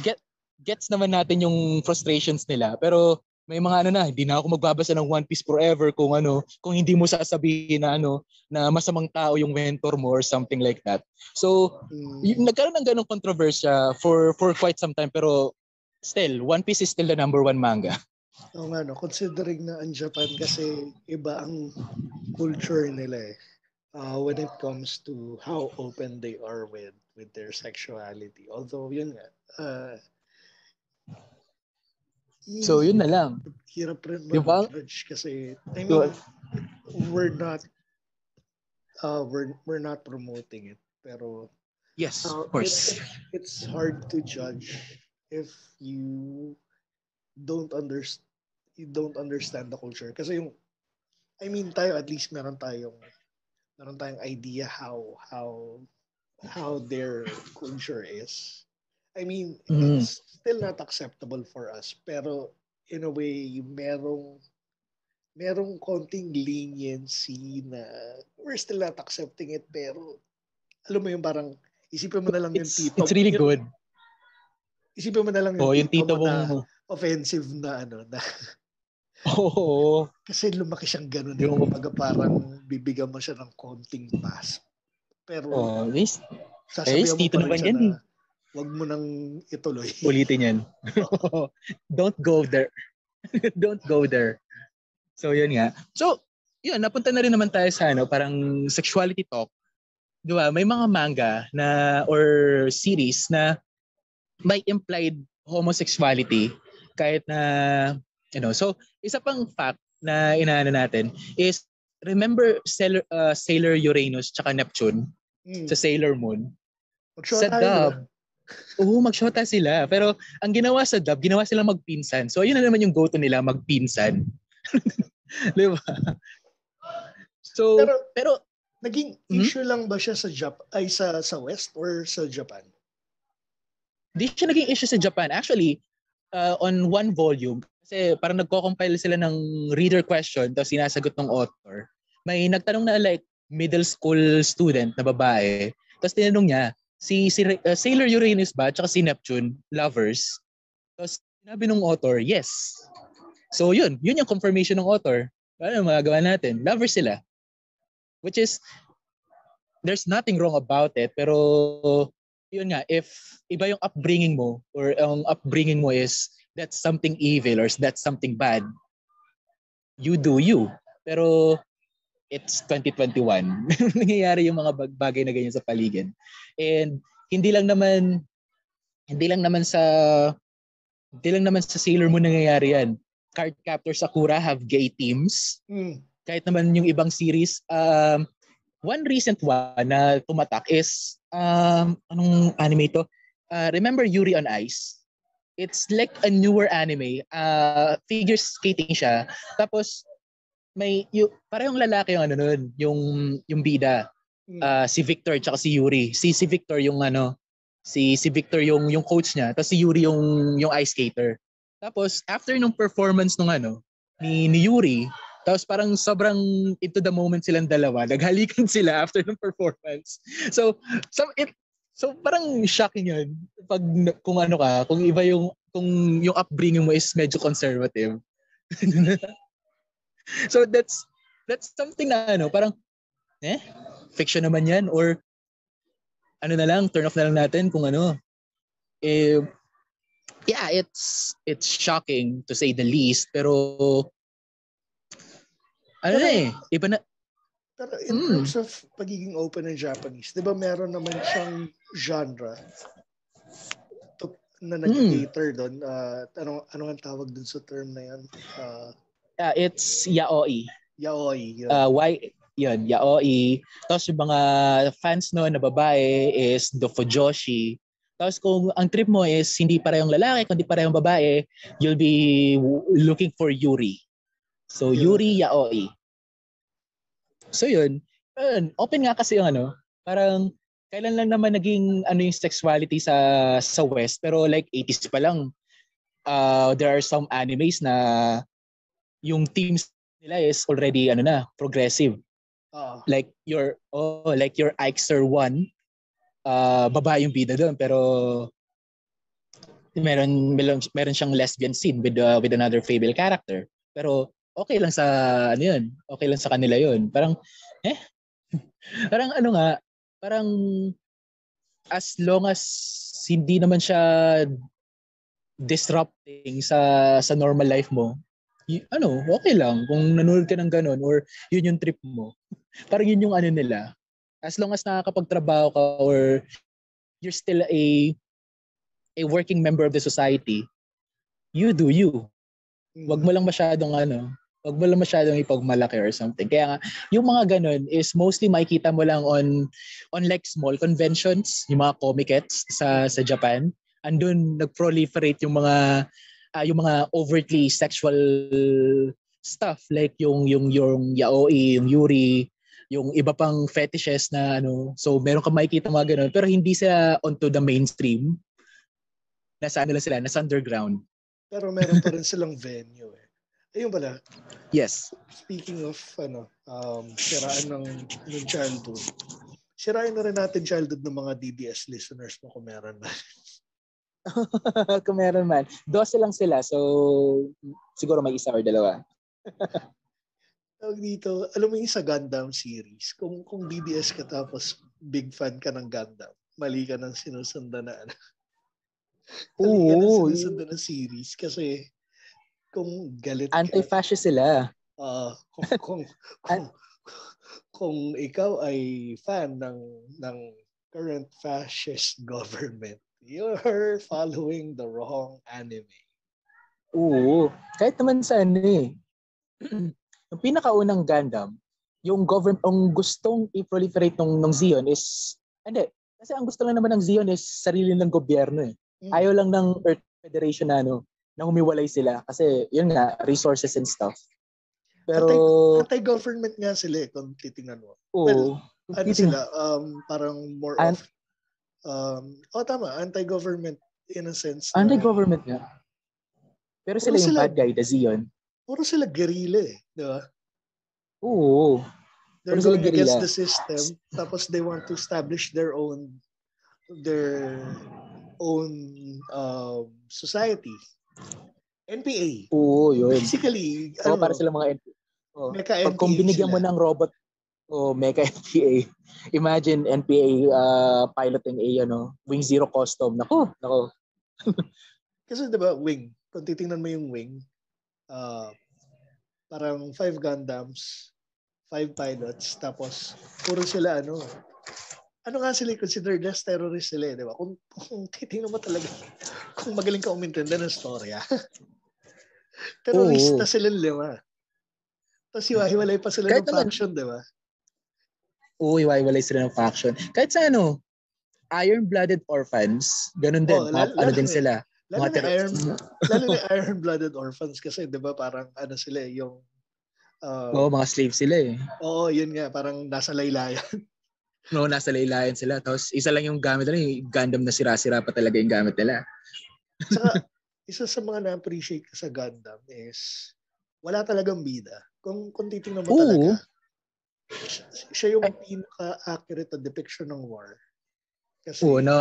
get gets naman natin yung frustrations nila pero may mga ano na hindi na ako magbabasa ng One Piece forever kung ano kung hindi mo sasabihin na ano na masamang tao yung mentor mo or something like that so mm, y- nagkaroon ng ganong controversy for for quite some time pero still One Piece is still the number one manga Oo nga, no? Considering na ang Japan kasi iba ang culture nila eh. Uh, when it comes to how open they are with with their sexuality. Although, yun nga, uh, so yun na lang. Hirap rin mag-judge kasi I mean, we're not, uh, we're, we're not promoting it. Pero, yes uh, of course it's, it's hard to judge if you don't understand you don't understand the culture kasi yung I mean tayo at least meron tayong meron tayong idea how how how their culture is. I mean Mhm. it's still not acceptable for us pero in a way merong merong konting leniency na we're still not accepting it pero alam mo yung parang isipin mo na lang yung it's, tito it's really yung- good. Isipin mo na lang oh yung tito mo na mong offensive na ano na Oo. kasi lumaki siyang ganun Yung- kumbaga parang bibigyan mo siya ng konting pass. Pero Oh, this, sasabihan eh, mo pa rin siya yan na wag mo nang ituloy. [LAUGHS] ulitin yan. [LAUGHS] Don't go there. [LAUGHS] Don't go there. So, yun nga. So, yun, napunta na rin naman tayo sa ano, parang sexuality talk. Di ba? May mga manga na or series na may implied homosexuality kahit na you know. So, isa pang fact na inaano natin is remember Sailor, uh, Sailor Uranus tsaka Neptune Hmm. sa Sailor Moon? Mag-short sa dub? Oo, magshota sila. Pero ang ginawa sa dub, ginawa silang magpinsan. So ayun na naman yung go-to nila, magpinsan. [LAUGHS] Di ba? So, Pero pero naging Hmm? issue lang ba siya sa Jap ay sa sa West or sa Japan? di siya naging issue sa Japan. Actually, uh, on one volume, kasi parang nagko-compile sila ng reader question tapos sinasagot ng author. May nagtanong na like middle school student na babae. Tapos tinanong niya, si, si uh, Sailor Uranus ba tsaka si Neptune lovers? Tapos sinabi ng author, yes. So yun, yun yung confirmation ng author. Ano magagawa natin? Lovers sila. Which is, there's nothing wrong about it, pero yun nga, if iba yung upbringing mo or ang upbringing mo is that's something evil or that's something bad, you do you. Pero it's 2021. [LAUGHS] Nangyayari yung mga bag- bagay na ganyan sa paligid. And hindi lang naman hindi lang naman sa hindi lang naman sa Sailor Moon nangyayari yan. Card Captor Sakura have gay teams Hmm. kahit naman yung ibang series, um, one recent one na tumatak is, um, anong anime ito? Uh, remember Yuri on Ice? It's like a newer anime. Uh, figure skating siya. Tapos, may, yung, parehong lalaki yung ano nun, yung, yung bida. Uh, si Victor tsaka si Yuri. Si, si Victor yung ano, si, si Victor yung, yung coach niya. Tapos si Yuri yung, yung ice skater. Tapos, after nung performance nung ano, ni, ni Yuri, Tapos parang sobrang into the moment silang dalawa. Naghalikan [LAUGHS] sila after ng performance. So, so it so parang shocking yun. Pag kung ano ka, kung iba yung kung yung upbringing mo is medyo conservative. [LAUGHS] so that's that's something na ano, parang eh fiction naman yan or ano na lang, turn off na lang natin kung ano. Eh, yeah, it's it's shocking to say the least, pero ano na eh, iba na. Pero in mm. terms of pagiging open ng Japanese, di ba meron naman siyang genre to, na nag-cater mm. doon? Uh, ano, ano ang tawag dun sa term na yan? Uh, uh, it's yaoi. Yaoi. Yun. Uh, why, yun, yaoi. Tapos yung mga fans no na babae is the fujoshi. Tapos kung ang trip mo is hindi parehong lalaki, kundi parehong babae, you'll be looking for yuri. So, Yuri Yaoi. So, yun. yun. Open nga kasi yung ano, parang kailan lang naman naging ano yung sexuality sa sa West pero like 80s pa lang uh, there are some animes na yung teams nila is already ano na progressive uh. like your oh like your Ixer 1 uh, babae yung bida doon pero meron meron, meron siyang lesbian scene with uh, with another female character pero okay lang sa ano yun, okay lang sa kanila yun. Parang eh [LAUGHS] parang ano nga, parang as long as hindi naman siya disrupting sa sa normal life mo, y- ano, okay lang kung nanonood ka ng ganun or yun yung trip mo. [LAUGHS] parang yun yung ano nila. As long as nakakapagtrabaho ka or you're still a a working member of the society, you do you. Wag mo lang masyadong ano, Huwag mo lang masyadong ipagmalaki or something. Kaya nga, yung mga ganun is mostly makikita mo lang on on like small conventions, yung mga comiquettes sa sa Japan. Andun nag-proliferate yung mga uh, yung mga overtly sexual stuff like yung yung yung yaoi, yung yuri, yung iba pang fetishes na ano. So meron ka makikita mga ganun pero hindi sila onto the mainstream. Nasa ano sila, nasa underground. Pero meron pa rin silang venue eh. Ayun pala. Yes. Speaking of ano, um, siraan ng, ng childhood. Sirain na rin natin childhood ng mga DDS listeners mo kung meron man. [LAUGHS] kung meron man. Dose lang sila. So, siguro may isa or dalawa. [LAUGHS] Tawag dito, alam mo yung sa Gundam series, kung kung DDS ka tapos big fan ka ng Gundam, mali ka ng sinusundan na ano. [LAUGHS] mali ka ng sinusundan na series kasi kung galit Anti-fascist sila. Uh, kung, [LAUGHS] kung, kung, kung ikaw ay fan ng ng current fascist government, you're following the wrong anime. Oo. Kahit naman sa ano eh. [CLEARS THROAT] yung pinakaunang Gundam, yung government, ang gustong i-proliferate ng, ng Zion is, hindi, kasi ang gusto lang naman ng Zion is sarili ng gobyerno eh. Mm. Ayaw lang ng Earth Federation na ano, na humiwalay sila kasi yun nga resources and stuff. Pero anti, anti-government nga sila eh, kung titingnan mo. Oo. Well, ano sila um parang more An- of um oh tama, anti-government in a sense. Na, anti-government nga. Pero sila yung sila, bad guy, the Zion. Puro sila guerrilla eh, di ba? Oo. They're puro going against the system tapos they want to establish their own their own um, society NPA. Oo, yun. Basically, oh, ano, para sila mga NPA. Oh, Mecha pag kung binigyan sila. mo ng robot, oh, Mecha NPA. [LAUGHS] Imagine NPA uh, piloting a ano, Wing Zero custom. Nako, nako. [LAUGHS] Kasi 'di ba, Wing, kung titingnan mo yung Wing, uh, parang five Gundams, five pilots, tapos puro sila ano, ano nga sila considered as terrorist sila, eh, di ba? Kung, kung titingnan mo talaga, kung magaling ka umintindi ng storya, [LAUGHS] terrorista Oo. sila lima. Tapos hiwa-hiwalay pa sila Kahit ng faction, di ba? Oo, hiwa-hiwalay sila ng faction. Kahit sa ano, Iron-Blooded Orphans, ganun din. Oh, lalo, ano din sila. Lalo na, Iron, lalo na Iron-Blooded Orphans kasi, di ba, parang ano sila, eh, yung Uh, Oo, mga slave sila eh. Oo, yun nga. Parang nasa laylayan. No, nasa laylayan sila. Tapos isa lang yung gamit nila, yung Gundam na sira-sira pa talaga yung gamit nila. Saka, isa sa mga na-appreciate ko sa Gundam is wala talagang bida. Kung, kung titingnan mo Oo. talaga, siya, siya yung pinaka-accurate na depiction ng war. Kasi, Oo, na,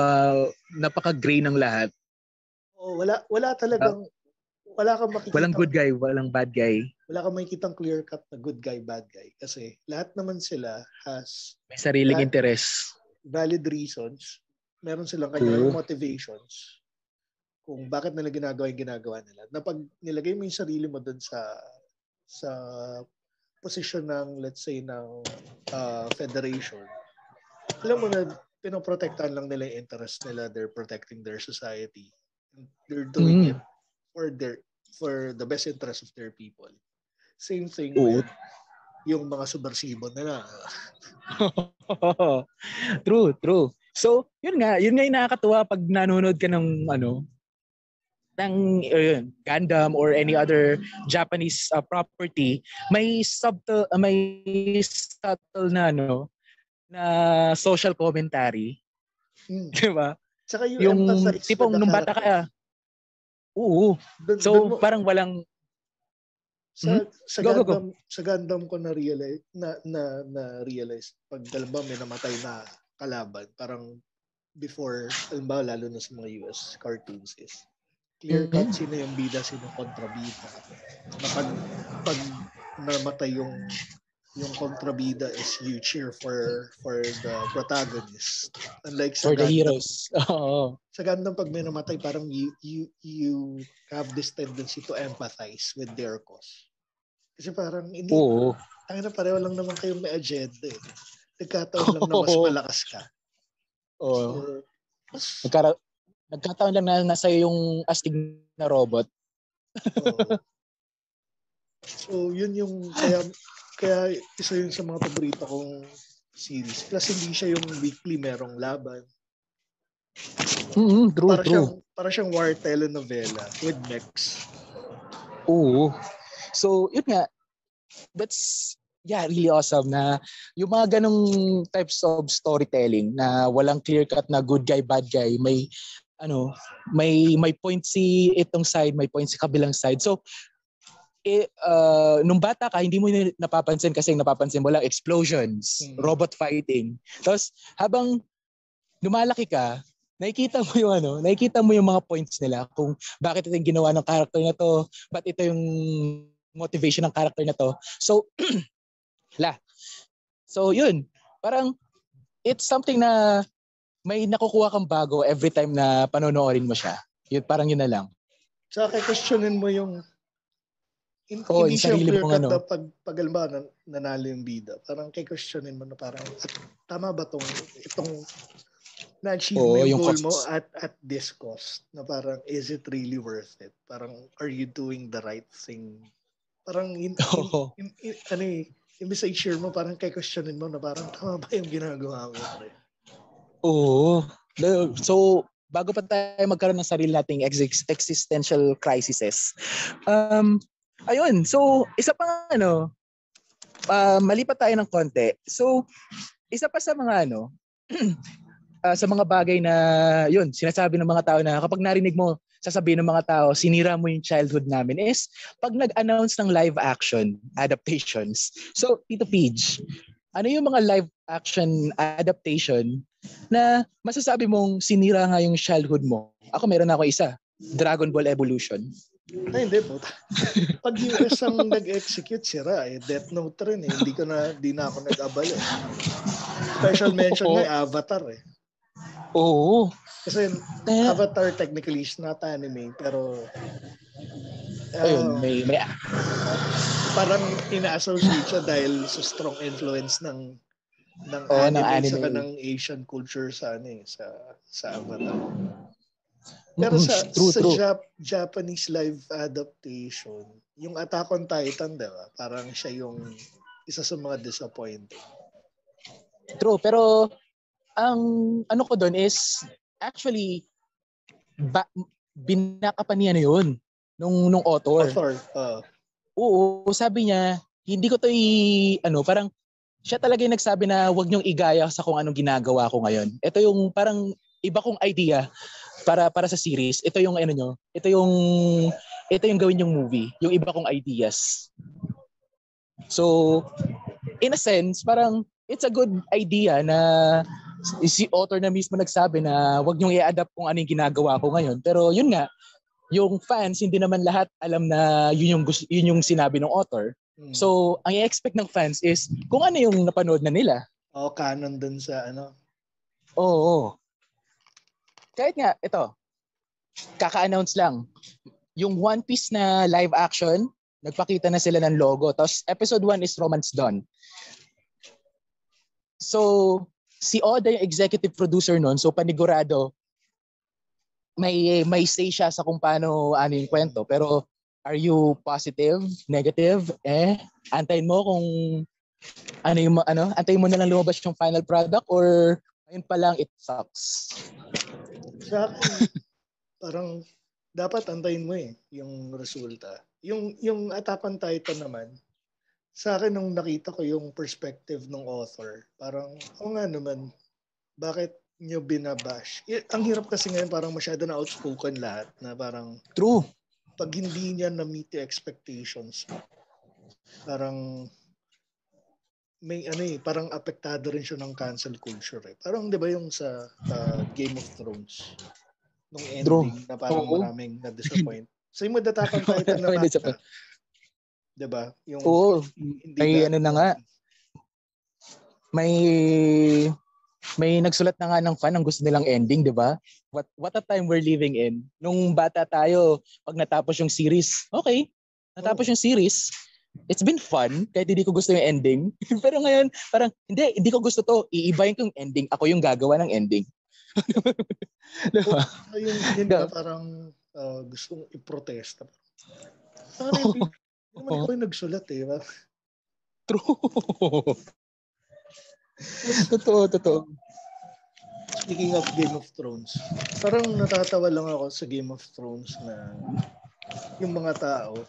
napaka-gray ng lahat. Oh, wala wala talagang uh, wala kang makikita. Walang good guy, walang bad guy. Wala kang makikita clear cut na good guy, bad guy kasi lahat naman sila has may sariling valid, interest. Valid reasons. Meron silang kanilang uh. motivations kung bakit nila ginagawa yung ginagawa nila. Na pag nilagay mo yung sarili mo doon sa sa position ng let's say ng uh, federation, alam mo na pinoprotektahan lang nila yung interest nila. They're protecting their society. They're doing mm. it for their for the best interest of their people. Same thing Oo. with yung mga subversibo nila. [LAUGHS] true, true. So, yun nga, yun nga yung nakakatuwa pag nanonood ka ng ano, ng uh, Gundam or any other Japanese uh, property, may subtle uh, may subtle na ano na social commentary. Mm. [LAUGHS] 'Di ba? Saka yung, yung tipong nung bata ka, Oo. Dun, so dun mo, parang walang sa hmm? sa go, Gundam, go, go. sa Gundam ko na realize na na na realize pag halimbawa may namatay na kalaban parang before halimbawa lalo na sa mga US cartoons is clear cut mm-hmm. sino yung bida sino kontrabida na pag pag namatay yung yung kontrabida is you cheer for for the protagonist. Unlike sa for Gundam, the heroes. [LAUGHS] Oo. Sa Gundam, pag may namatay, parang you, you, you have this tendency to empathize with their cause. Kasi parang, hindi, Oo. ang na pareho lang naman kayong may agenda eh. Nagkataon lang na mas [LAUGHS] malakas ka. Oo. So, Nagkara- nagkataon lang na nasa yung astig na robot. so, yun yung, kaya [LAUGHS] kaya isa yun sa mga paborito kong series. Plus hindi siya yung weekly merong laban. Mm-hmm, true, para true. Siyang, para siyang war telenovela with mechs. Oo. So, yun nga, that's yeah, really awesome na yung mga ganong types of storytelling na walang clear cut na good guy, bad guy, may ano, may may point si itong side, may point si kabilang side. So, eh, uh, nung bata ka, hindi mo napapansin kasi napapansin mo lang explosions, mm-hmm. robot fighting. Tapos habang lumalaki ka, nakikita mo yung ano, nakikita mo yung mga points nila kung bakit ito yung ginawa ng character na to, bakit ito yung motivation ng character na to. So, [CLEARS THROAT] la. So, yun. Parang, it's something na may nakukuha kang bago every time na panonoorin mo siya. Yun, parang yun na lang. Tsaka questionin mo yung In, oh, hindi siya clear cut ano. pag, pag alimbawa, nan, nanalo yung bida. Parang kay questionin mo na parang, at, tama ba tong, itong na-achieve oh, mo yung, goal costs. mo at, at this cost? Na parang, is it really worth it? Parang, are you doing the right thing? Parang, [LAUGHS] in, oh. in, in, in, ano eh, imbis sa share mo, parang kay questionin mo na parang, tama ba yung ginagawa mo? Oo. Oh. So, bago pa tayo magkaroon ng sarili nating ex- existential crises, um, ayun, so isa pa ano, uh, malipat tayo ng konti. So, isa pa sa mga ano, uh, [CLEARS THROAT] sa mga bagay na yun, sinasabi ng mga tao na kapag narinig mo, sasabihin ng mga tao, sinira mo yung childhood namin is pag nag-announce ng live action adaptations. So, Tito Page, ano yung mga live action adaptation na masasabi mong sinira nga yung childhood mo? Ako meron ako isa, Dragon Ball Evolution. Ay, hindi po. [LAUGHS] Pag US ang nag-execute, sira eh. Death Note rin eh. Hindi ko na, di na ako nag-abala eh. Special mention nga Avatar eh. Oo. Kasi eh, Avatar technically is not anime, pero uh, Ayun, may, may... parang ina-associate siya dahil sa strong influence ng ng oh, anime, ng anime. saka ng Asian culture sa ano eh, sa sa Avatar. Pero sa, true, sa true. Jap- Japanese live adaptation, yung Attack on Titan, di ba? Parang siya yung isa sa mga disappointing. True, pero ang ano ko doon is actually ba, binaka pa niya na yun nung nung author. Author. Uh. Oo, sabi niya, hindi ko to i ano, parang siya talaga yung nagsabi na wag niyong igaya sa kung anong ginagawa ko ngayon. Ito yung parang iba kong idea para para sa series. Ito yung ano nyo, ito yung ito yung gawin yung movie, yung iba kong ideas. So, in a sense, parang it's a good idea na si author na mismo nagsabi na wag niyong i-adapt kung ano yung ginagawa ko ngayon. Pero yun nga, yung fans, hindi naman lahat alam na yun yung, gusto, yun yung sinabi ng author. Hmm. So, ang i-expect ng fans is kung ano yung napanood na nila. Oh, canon dun sa ano. Oo. Oh, oh. Kahit nga, ito, kaka-announce lang. Yung One Piece na live action, nagpakita na sila ng logo. Tapos episode 1 is Romance Dawn. So, si Oda yung executive producer nun, so panigurado, may may say siya sa kung paano ano yung kwento. Pero are you positive, negative? Eh, antayin mo kung ano yung ano, antayin mo na lang lumabas yung final product or ayun pa lang it sucks. Sa [LAUGHS] akin, parang dapat antayin mo eh yung resulta. Yung yung Attack on Titan naman, sa akin nung nakita ko yung perspective ng author, parang o nga naman, bakit nyo binabash? Ang hirap kasi ngayon parang masyado na outspoken lahat na parang True. Pag hindi niya na-meet yung expectations, parang may ano eh, parang apektado rin siya ng cancel culture eh. Parang 'di ba yung sa uh, Game of Thrones nung ending True. na parang Oo. maraming na-disappoint. Same with Attack on Titan na matcha. 'Di ba? Yung Oo. Hindi may ano na nga. May may nagsulat na nga ng fan ang gusto nilang ending, 'di ba? What what a time we're living in. Nung bata tayo, pag natapos yung series, okay. Natapos oh. yung series, it's been fun kahit hindi ko gusto yung ending. [LAUGHS] Pero ngayon, parang hindi, hindi ko gusto to. Iibahin ko yung ending. Ako yung gagawa ng ending. [LAUGHS] diba? Oh, yung yun na parang uh, gustong i-protesta. Parang oh. naman ako yung nagsulat eh. [LAUGHS] True. totoo, totoo. Speaking of Game of Thrones, parang natatawa lang ako sa Game of Thrones na yung mga tao,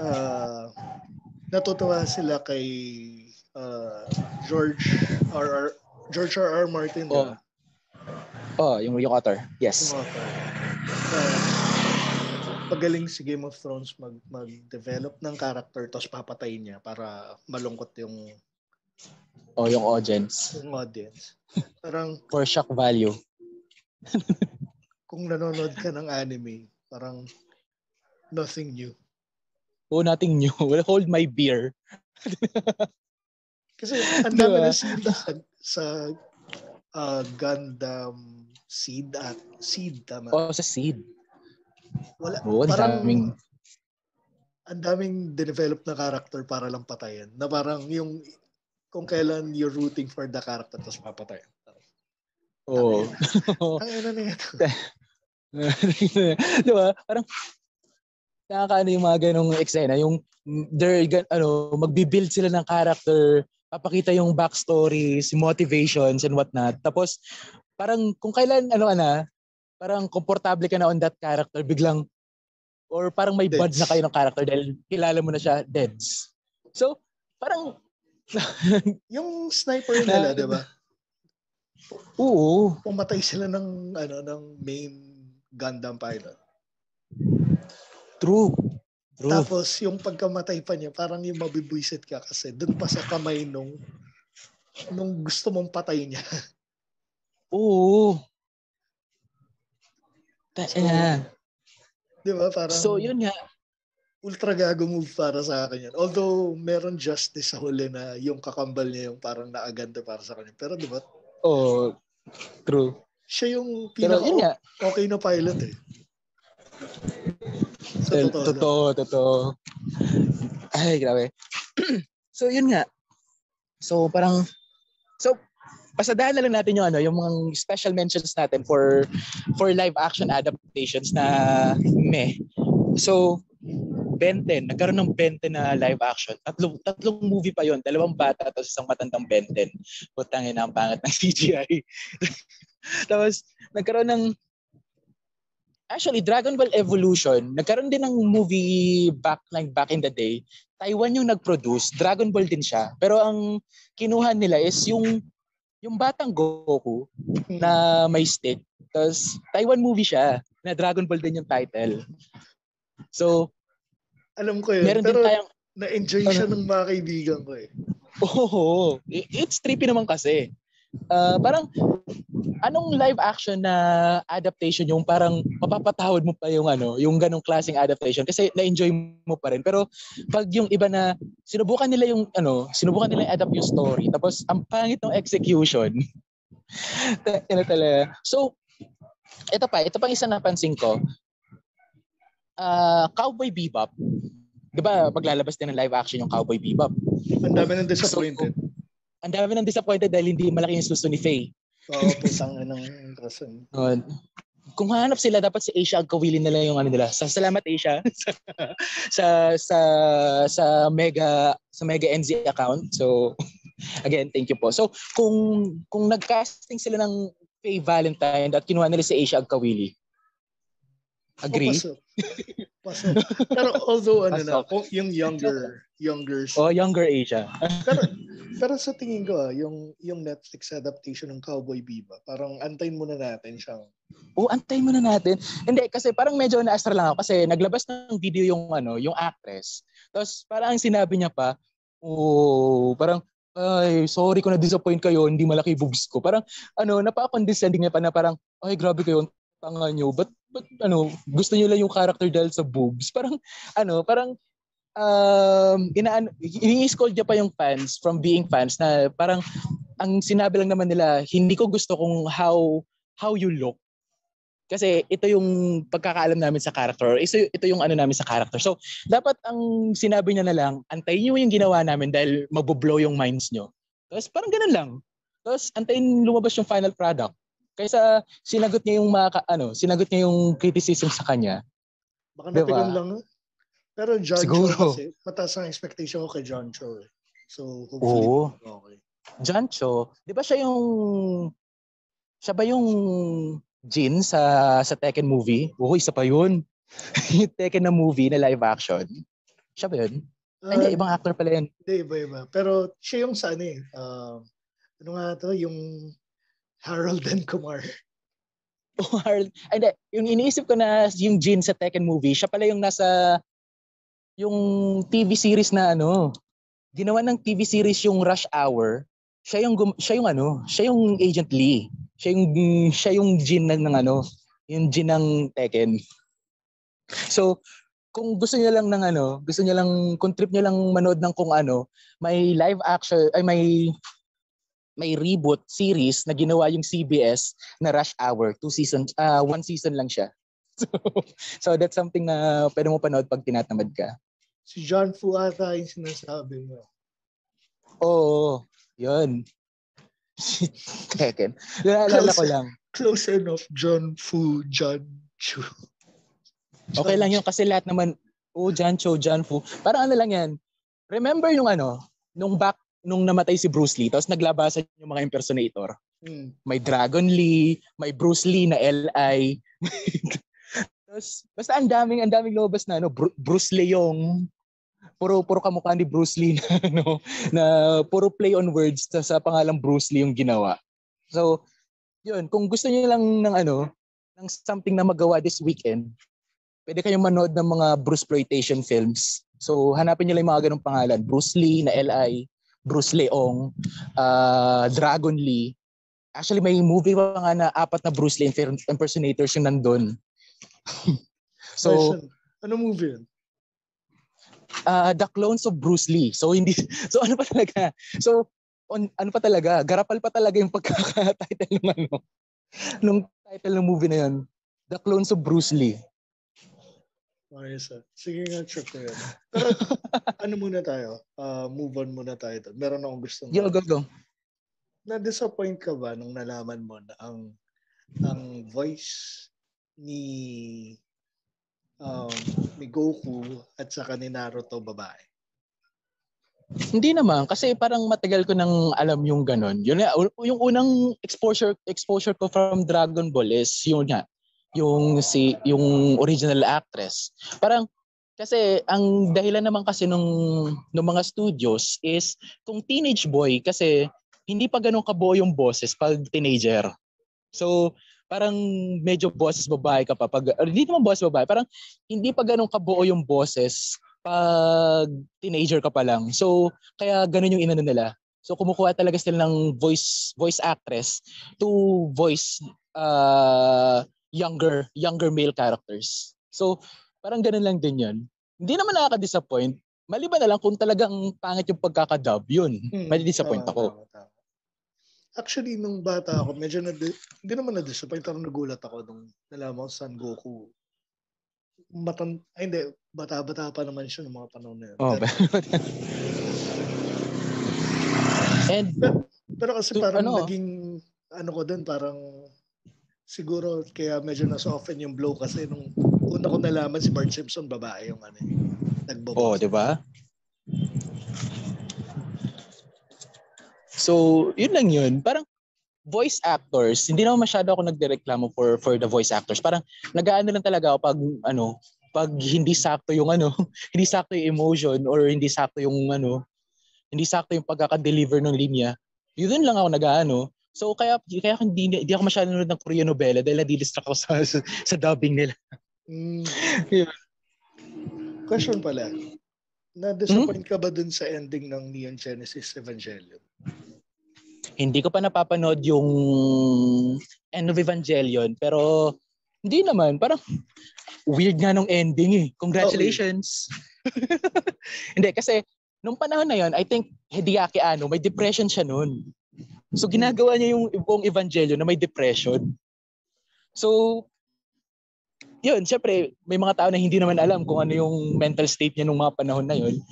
uh, natutuwa sila kay uh, George R. R. George R. R. Martin. Oh. Diba? Oh, yung, yung author. Yes. Yung author. Uh, pagaling si Game of Thrones mag mag-develop ng character tapos papatayin niya para malungkot yung oh, yung audience. Yung audience. Parang [LAUGHS] for shock value. kung nanonood ka ng anime, parang nothing new. Oh, nothing new. [LAUGHS] Hold my beer. [LAUGHS] Kasi ang dami diba? na scene sa, sa uh, Gundam Seed at Seed tama. Oh, sa Seed. Wala oh, parang daming ang daming develop na character para lang patayin. Na parang yung kung kailan you're rooting for the character tapos papatayin. Oo. Oh. Ang ina na ito. [LAUGHS] Di ba? Parang nakakaano yung mga ganong eksena, yung they're, ano, magbi-build sila ng character, papakita yung backstories, motivations and whatnot. Tapos parang kung kailan ano ana, parang komportable ka na on that character, biglang or parang may buds na kayo ng character dahil kilala mo na siya, deads. So, parang [LAUGHS] yung sniper nila, 'di ba? Oo. Pumatay sila ng ano ng main Gundam pilot. True. True. Tapos yung pagkamatay pa niya, parang yung mabibwisit ka kasi doon pa sa kamay nung nung gusto mong patay niya. [LAUGHS] Oo. So, yeah. Di ba? Parang, so, yun nga. Ultra gago move para sa akin yan. Although, meron justice sa huli na yung kakambal niya yung parang naaganda para sa kanya. Pero di ba? Oh, true. Siya yung pinaka yun nga. okay na pilot eh. So, totoo, totoo, totoo. Ay, grabe. [CLEARS THROAT] so, yun nga. So, parang, so, pasadahan na lang natin yung ano, yung mga special mentions natin for for live action adaptations na meh. So, Benten, nagkaroon ng Benten na live action. Tatlong, tatlong movie pa yon Dalawang bata tapos isang matandang Benten. Putang ina ang pangat ng [LAUGHS] CGI. tapos, nagkaroon ng Actually, Dragon Ball Evolution, nagkaroon din ng movie back like back in the day. Taiwan yung nag-produce, Dragon Ball din siya. Pero ang kinuha nila is yung yung batang Goku na may stick. Tapos, Taiwan movie siya, na Dragon Ball din yung title. So, alam ko yun. meron pero din tayong, na-enjoy siya ng mga kaibigan ko eh. Oo. it's trippy naman kasi. Uh, parang anong live action na adaptation yung parang mapapatawad mo pa yung ano, yung ganong klaseng adaptation kasi na-enjoy mo pa rin. Pero pag yung iba na sinubukan nila yung ano, sinubukan nila i-adapt yung story tapos ang pangit ng execution. [LAUGHS] Talaga. So, ito pa, ito pang isa napansin ko. Uh, Cowboy Bebop 'di ba, maglalabas din ng live action yung Cowboy Bebop. Ang dami ng disappointed. So, ang dami ng disappointed dahil hindi malaki yung suso ni Faye. Oo, [LAUGHS] oh, putang ng rason. kung hanap sila dapat si Asia agkawilin nila yung ano nila. Sa salamat Asia [LAUGHS] sa sa sa Mega sa Mega NZ account. So [LAUGHS] again, thank you po. So kung kung nagcasting sila ng Faye Valentine at kinuha nila si Asia Agkawili. Agree? Oh, Pasok. Pero although ano na, yung younger younger Oh, younger Asia. pero [LAUGHS] pero sa tingin ko ah, yung yung Netflix adaptation ng Cowboy Bebop, parang antayin muna natin siyang. Oh, antayin muna natin. Hindi kasi parang medyo naasar lang ako kasi naglabas ng video yung ano, yung actress. Tapos parang sinabi niya pa, oh, parang ay, sorry ko na disappoint kayo, hindi malaki boobs ko. Parang ano, napaka-condescending niya pa na parang, ay, grabe kayo, tanga nyo. But, but ano, gusto niyo lang yung character dahil sa boobs. Parang, ano, parang um, inaan, ini-scold niya pa yung fans from being fans na parang ang sinabi lang naman nila, hindi ko gusto kung how how you look. Kasi ito yung pagkakaalam namin sa character. Ito, ito yung ano namin sa character. So, dapat ang sinabi niya na lang, antayin niyo yung ginawa namin dahil magbo-blow yung minds niyo. Tapos parang ganun lang. Tapos antayin lumabas yung final product. Kaysa sinagot niya yung mga, ano, sinagot niya yung criticism sa kanya. Baka diba? lang. Pero John Siguro. Cho kasi, mataas ang expectation ko kay John Cho. Eh. So, hopefully, Oo. okay. John Cho, di ba siya yung, siya ba yung Jin sa sa Tekken movie? Oo, isa pa yun. [LAUGHS] yung Tekken na movie na live action. Siya ba yun? Uh, hindi, ibang actor pala yun. Hindi, iba-iba. Pero siya yung sa ano eh. Uh, ano nga to? Yung Harold and Kumar. [LAUGHS] Harold. Ay, hindi. Yung iniisip ko na yung Jin sa Tekken movie, siya pala yung nasa yung TV series na ano, ginawa ng TV series yung Rush Hour. Siya yung siya yung ano, siya yung Agent Lee. Siya yung siya yung Jin ng, ng ano, yung Jin ng Tekken. So, kung gusto niya lang ng ano, gusto niya lang kung trip niya lang manood ng kung ano, may live action ay may may reboot series na ginawa yung CBS na Rush Hour, two seasons, uh, one season lang siya. [LAUGHS] So, so that's something na pwede mo panood pag tinatamad ka. Si John Fu ata yung sinasabi mo. Oo, yun. [LAUGHS] Tekken. Naalala ko lang. Close enough, John Fu, John Chu. John okay lang yun kasi lahat naman, oh, John Cho, John Fu. Parang ano lang yan. Remember yung ano, nung back, nung namatay si Bruce Lee, tapos naglabasan yung mga impersonator. Hmm. May Dragon Lee, may Bruce Lee na LI. [LAUGHS] tapos, basta ang daming, ang daming lobas na, ano, Bruce Leong, puro puro kamukha ni Bruce Lee na [LAUGHS] ano na puro play on words sa, sa pangalang Bruce Lee yung ginawa. So, yun, kung gusto niyo lang ng ano, ng something na magawa this weekend, pwede kayong manood ng mga Bruce exploitation films. So, hanapin niyo lang yung mga ganung pangalan. Bruce Lee na LI, Bruce Leong, uh, Dragon Lee. Actually, may movie pa nga na apat na Bruce Lee impersonators yung nandun. [LAUGHS] so, ano movie yun? uh, The Clones of Bruce Lee. So hindi [LAUGHS] so ano pa talaga? So on, ano pa talaga? Garapal pa talaga yung pagkaka-title ng ano nung title ng movie na yun. The Clones of Bruce Lee. Ayos ah. Sige nga, trip ko yun. [LAUGHS] Pero ano muna tayo? Uh, move on muna tayo. Doon. Meron akong gusto. Yo, go, go. Na-disappoint ka ba nung nalaman mo na ang ang voice ni um, ni Goku at saka ni Naruto babae? Hindi naman kasi parang matagal ko nang alam yung ganun. Yun yung unang exposure exposure ko from Dragon Ball is yun nga yung si yung original actress. Parang kasi ang dahilan naman kasi nung ng mga studios is kung teenage boy kasi hindi pa ganun kabuo yung boses pag teenager. So parang medyo boses babae ka pa pag hindi naman boses babae, parang hindi pa ganun kabuo yung boses pag teenager ka pa lang. So kaya ganun yung inano nila. So kumukuha talaga sila ng voice voice actress to voice uh, younger younger male characters. So parang ganun lang din 'yun. Hindi naman nakaka-disappoint. Maliban na lang kung talagang pangit yung pagkakadub, yun. Hmm, Madi-disappoint ako. Tama, tama. Actually, nung bata ako, medyo na, hindi naman na-disappoint, pero nagulat ako nung nalaman ko San Goku. Matan, ay hindi, bata-bata pa naman siya ng mga panahon na yun. Oh, [LAUGHS] And, pero, pero kasi to, parang ano, naging, ano ko din, parang siguro kaya medyo na-soften yung blow kasi nung una ko nalaman si Bart Simpson, babae yung ano, eh, nagbobox. Oh, di ba? So, yun lang yun. Parang voice actors, hindi naman masyado ako nagdereklamo for for the voice actors. Parang nag-aano lang talaga ako pag ano, pag hindi sakto yung ano, [LAUGHS] hindi sakto yung emotion or hindi sakto yung ano, hindi sakto yung pagkaka-deliver ng linya. Yun lang ako nag-aano. So kaya kaya hindi, hindi ako masyado nanonood ng Korean novela dahil nadidistract ako sa, sa, sa dubbing nila. Mm. [LAUGHS] yeah. Question pala. Na-disappoint hmm? ka ba dun sa ending ng Neon Genesis Evangelion? Hindi ko pa napapanood yung End of Evangelion, pero hindi naman. Parang weird nga nung ending eh. Congratulations. Okay. [LAUGHS] hindi, kasi nung panahon na yon I think Hideaki Anno, may depression siya noon. So ginagawa niya yung buong Evangelion na may depression. So, yun, syempre, may mga tao na hindi naman alam kung ano yung mental state niya nung mga panahon na yun.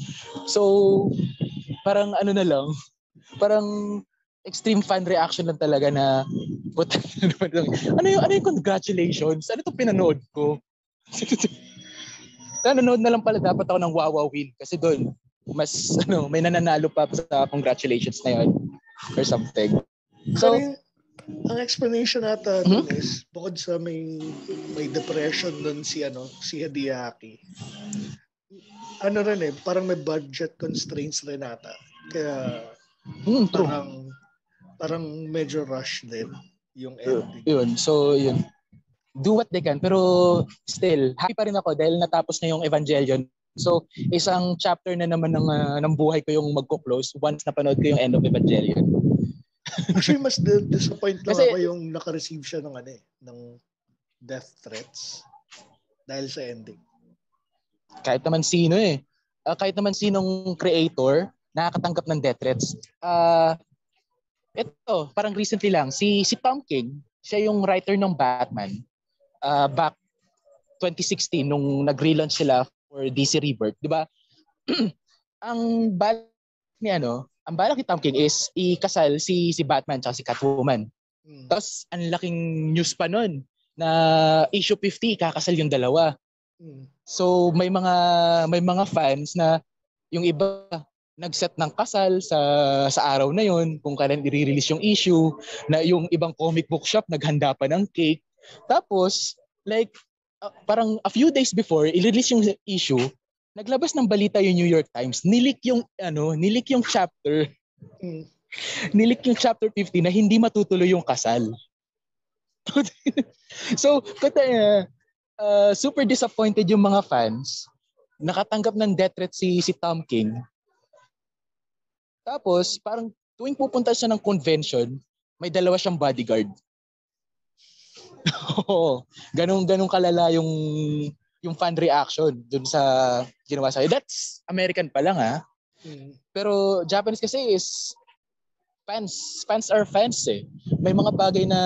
So, parang ano na lang, parang extreme fan reaction lang talaga na but, [LAUGHS] ano yung ano yung congratulations? Ano 'tong pinanood ko? [LAUGHS] nanonood na lang pala dapat ako ng Wawa win kasi doon mas ano may nananalo pa sa congratulations na yun or something. So, Sorry, ang explanation nata mm-hmm. is bukod sa may may depression doon si ano si Hideaki. Ano rin eh, parang may budget constraints rin nata. Kaya mm, parang parang medyo rush din yung ending. Yun, so yun. Do what they can. Pero still, happy pa rin ako dahil natapos na yung Evangelion. So, isang chapter na naman ng, uh, ng buhay ko yung magko-close once napanood ko yung end of Evangelion. Actually, mas disappoint lang Kasi, ako yung naka-receive siya ng ano eh, ng death threats dahil sa ending. Kahit naman sino eh. Uh, kahit naman sinong creator, nakakatanggap ng death threats. Uh, ito, parang recently lang, si, si Tom King, siya yung writer ng Batman uh, back 2016 nung nag-relaunch sila for DC Rebirth, di ba? [CLEARS THROAT] ang balak ni ano, ang balak ni Tom King is ikasal si si Batman at si Catwoman. Hmm. Tapos ang laking news pa noon na issue 50 kakasal yung dalawa. Hmm. So may mga may mga fans na yung iba nag-set ng kasal sa sa araw na yon kung kailan i-release yung issue na yung ibang comic book shop naghanda pa ng cake tapos like uh, parang a few days before i-release yung issue naglabas ng balita yung New York Times. Nilik yung ano nilik yung chapter. Mm. [LAUGHS] nilik yung chapter 50 na hindi matutuloy yung kasal. [LAUGHS] So kata uh, uh, super disappointed yung mga fans. Nakatanggap ng death threat si si Tom King. Tapos, parang tuwing pupunta siya ng convention, may dalawa siyang bodyguard. [LAUGHS] Oo. ganun, ganun kalala yung yung fan reaction dun sa ginawa sa That's American pa lang ha. Mm. Pero Japanese kasi is fans. Fans are fans eh. May mga bagay na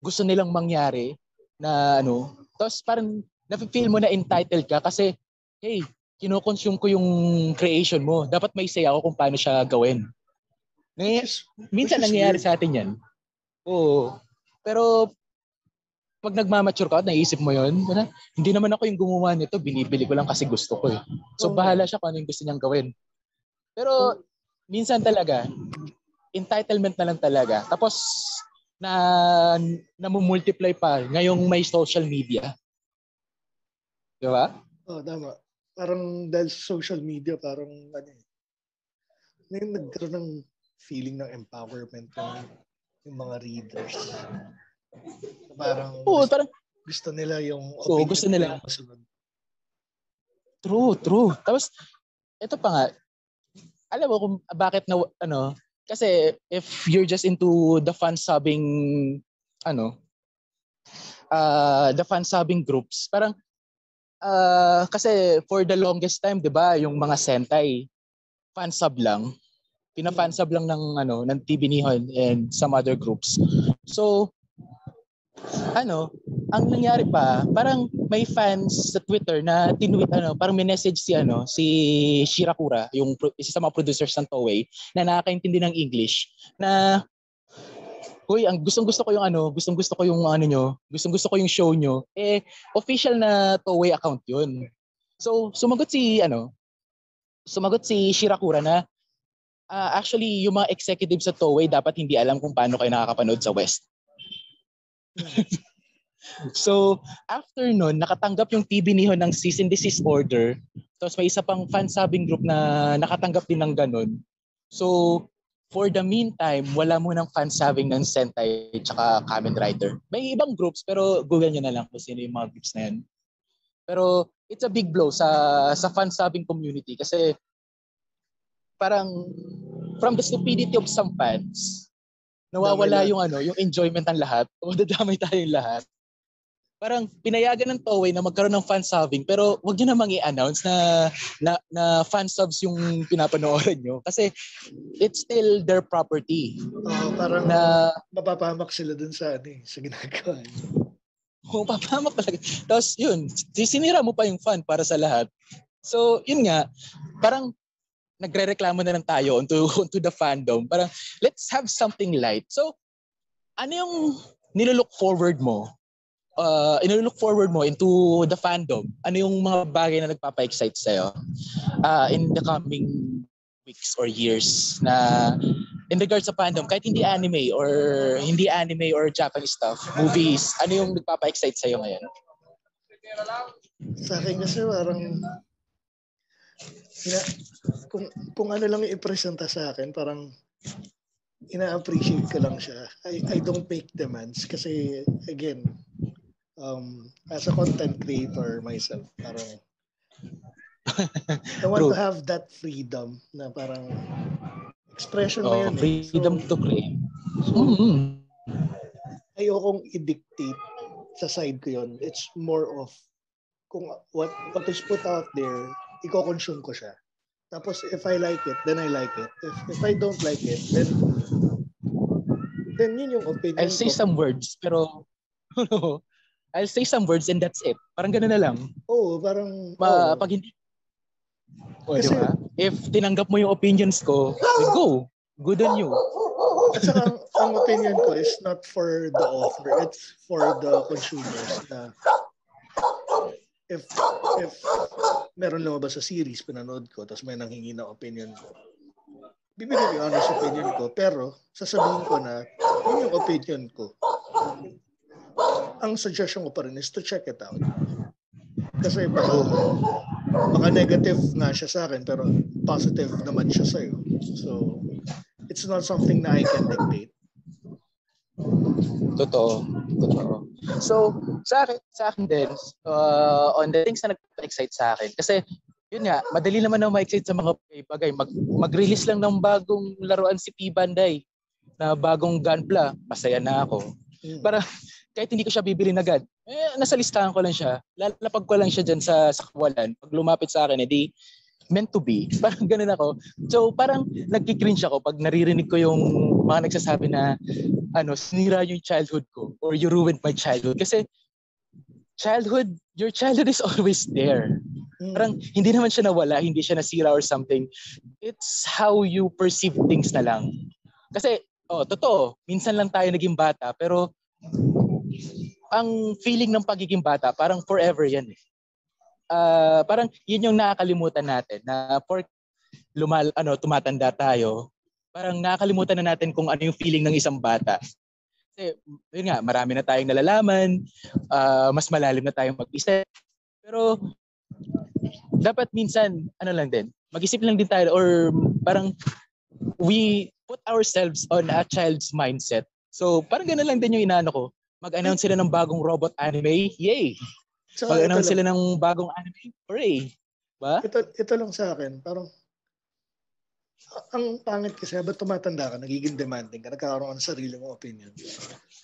gusto nilang mangyari na ano. Tapos parang nafe-feel mo na entitled ka kasi hey, kinoconsume ko yung creation mo. Dapat may say ako kung paano siya gawin. Ngay- minsan nangyayari sa atin yan. Oo. Pero pag nagmamature ka naisip mo yon, hindi naman ako yung gumawa nito, binibili ko lang kasi gusto ko eh. So bahala siya kung ano yung gusto niyang gawin. Pero minsan talaga, entitlement na lang talaga. Tapos na namumultiply pa ngayong may social media. Di ba? Oo, oh, tama parang dahil social media, parang ano eh, ngayon nagkaroon ng feeling ng empowerment yung, yung mga readers. Parang, Oo, gusto, parang, gusto nila yung opinion gusto nila. masunod. true, true. Tapos, ito pa nga, alam mo kung bakit na, ano, kasi if you're just into the fan subbing, ano, uh, the fan subbing groups, parang, uh, kasi for the longest time, di ba, yung mga Sentai, fan sub lang. Pina-fan sub lang ng, ano, ng TV Nihon and some other groups. So, ano, ang nangyari pa, parang may fans sa Twitter na tinweet ano, parang may message si ano, si Shirakura, yung isa sa mga producers ng Toei na nakakaintindi ng English na Uy, ang gustong gusto ko yung ano, gustong gusto ko yung ano nyo, gustong gusto ko yung show nyo. Eh, official na Toei account yun. So, sumagot si ano, sumagot si Shirakura na ah, actually yung mga executives sa Toei dapat hindi alam kung paano kayo nakakapanood sa West. [LAUGHS] So, after nun, nakatanggap yung TV Nihon ng cease and desist order. Tapos may isa pang fan subbing group na nakatanggap din ng ganun. So, for the meantime, wala mo ng fan subbing ng Sentai tsaka Kamen Rider. May ibang groups, pero google nyo na lang kung sino yung mga groups na yan. Pero it's a big blow sa sa fan subbing community kasi parang from the stupidity of some fans, nawawala yung ano, yung enjoyment ng lahat. [LAUGHS] O dadamay tayong lahat parang pinayagan ng Toei na magkaroon ng fan subbing pero wag niyo namang i-announce na, na na fan subs yung pinapanoorin nyo kasi it's still their property Oo, parang na mapapahamak sila dun sa, ano, eh, sa ginagawa niyo. oh, papamak talaga. Tapos yun, sinira mo pa yung fan para sa lahat. So yun nga, parang nagre-reklamo na lang tayo onto, [LAUGHS] onto the fandom. Parang let's have something light. So ano yung nilook forward mo uh, inilook forward mo into the fandom, ano yung mga bagay na nagpapa-excite sa'yo uh, in the coming weeks or years na in regards sa fandom, kahit hindi anime or hindi anime or Japanese stuff, movies, ano yung nagpapa-excite sa'yo ngayon? Sa akin kasi parang ina, kung, kung ano lang i-presenta sa akin, parang ina-appreciate ko lang siya. I, I don't make demands kasi again, um, as a content creator myself, parang I want True. to have that freedom na parang expression Oh, yan. eh. freedom So, to create. so, Mm-hmm. ayokong i-dictate sa side ko yun. It's more of kung what what is put out there, i-consume ko siya. Tapos if I like it, then I like it. If if I don't like it, then then yun yung opinion I'll say ko. some words, pero [LAUGHS] I'll say some words and that's it. Parang gano'n na lang. Oo, parang Ma, oo. pag hindi o, di Kasi- ba? If tinanggap mo yung opinions ko, then go. Good on you. At saka ang, ang opinion ko is not for the author, it's for the consumers na if if meron lumabas sa series, pinanood ko, tapos may nanghingi na opinion ko. Bibigyan ko yung honest opinion ko, pero sasabihin ko na yun yung opinion ko. Ang suggestion ko pa rin is to check it out. Kasi baka, baka negative nga siya sa akin, pero positive naman siya sa'yo. So, it's not something na I can dictate. Totoo. Totoo. So, sa akin, sa akin din, uh, on the things na nag-excite sa akin, kasi yun nga, madali naman na ma-excite sa mga bagay. Mag, mag-release lang ng bagong laruan si P. Banday na bagong Gunpla, masaya na ako. Mm. Para kahit hindi ko siya bibili agad, eh, nasa listahan ko lang siya. Lalapag ko lang siya dyan sa, sa kawalan. Pag lumapit sa akin, edi meant to be. [LAUGHS] Parang ganun ako. So parang nagkikringe ako pag naririnig ko yung mga nagsasabi na ano, sinira yung childhood ko or you ruined my childhood. Kasi childhood, your childhood is [LAUGHS] always there. Mm. Parang hindi naman siya nawala, hindi siya nasira or something. It's how you perceive things na lang. Kasi, oh, totoo, minsan lang tayo naging bata, pero ang feeling ng pagiging bata, parang forever yan eh. Ah, parang yun yung nakakalimutan natin na for lumal ano tumatanda tayo parang nakakalimutan na natin kung ano yung feeling ng isang bata. Kasi yun nga marami na tayong nalalaman ah, mas malalim na tayong mag-isip pero dapat minsan ano lang din mag-isip lang din tayo or parang we put ourselves on a child's mindset. So parang gano'n lang din yung inaano ko. Mag-announce sila ng bagong robot anime, yay! So, Mag-announce sila ng bagong anime, hooray! Ba? Ito, ito lang sa akin, parang ang pangit kasi habang tumatanda ka, nagiging demanding ka, nagkakaroon ka ng sarili mong opinion.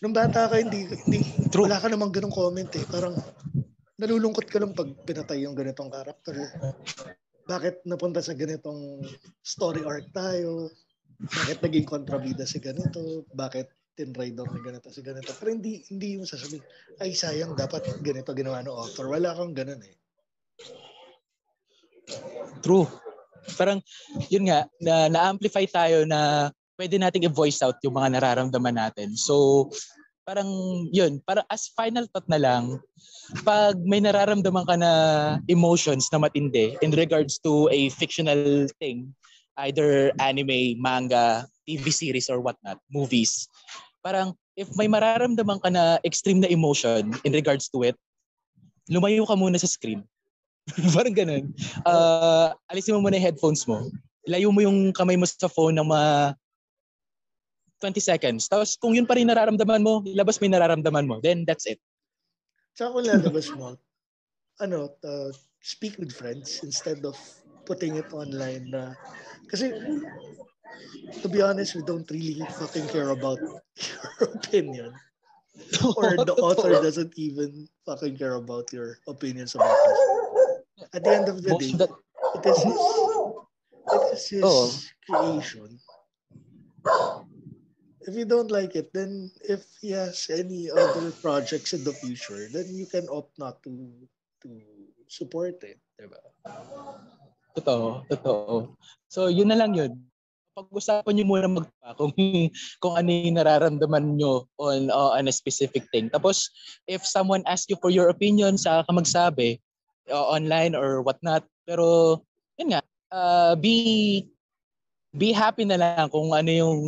Nung bata ka, hindi, hindi True. wala ka namang ganong comment eh. Parang nalulungkot ka lang pag pinatay yung ganitong character. Bakit napunta sa ganitong story arc tayo? Bakit naging kontrabida si ganito? Bakit tinride off ni ganito si ganito? Pero hindi, hindi yung sasabihin, ay sayang, dapat ganito ginawa ng author. Wala kang ganun eh. True. Parang, yun nga, na, na-amplify tayo na pwede nating i-voice out yung mga nararamdaman natin. So, parang yun, parang as final thought na lang, pag may nararamdaman ka na emotions na matindi in regards to a fictional thing, either anime, manga, TV series or whatnot, movies, parang if may mararamdaman ka na extreme na emotion in regards to it, lumayo ka muna sa screen. [LAUGHS] parang ganun. Uh, alisin mo muna yung headphones mo. Layo mo yung kamay mo sa phone ng mga 20 seconds. Tapos kung yun pa rin nararamdaman mo, ilabas mo yung nararamdaman mo. Then that's it. Tsaka kung lalabas mo, ano, uh, speak with friends instead of putting it online na kasi to be honest, we don't really fucking care about your [LAUGHS] opinion. or the author doesn't even fucking care about your opinions about it. At the end of the day, it is his, it is his oh. creation if you don't like it, then if he has any other projects in the future, then you can opt not to to support it, diba? Totoo, totoo. So, yun na lang yun. Pag-usapan niyo muna magpa [LAUGHS] kung kung ano yung nararamdaman niyo on uh, on a specific thing. Tapos, if someone asks you for your opinion, sa ka magsabi uh, online or whatnot. Pero, yun nga, uh, be be happy na lang kung ano yung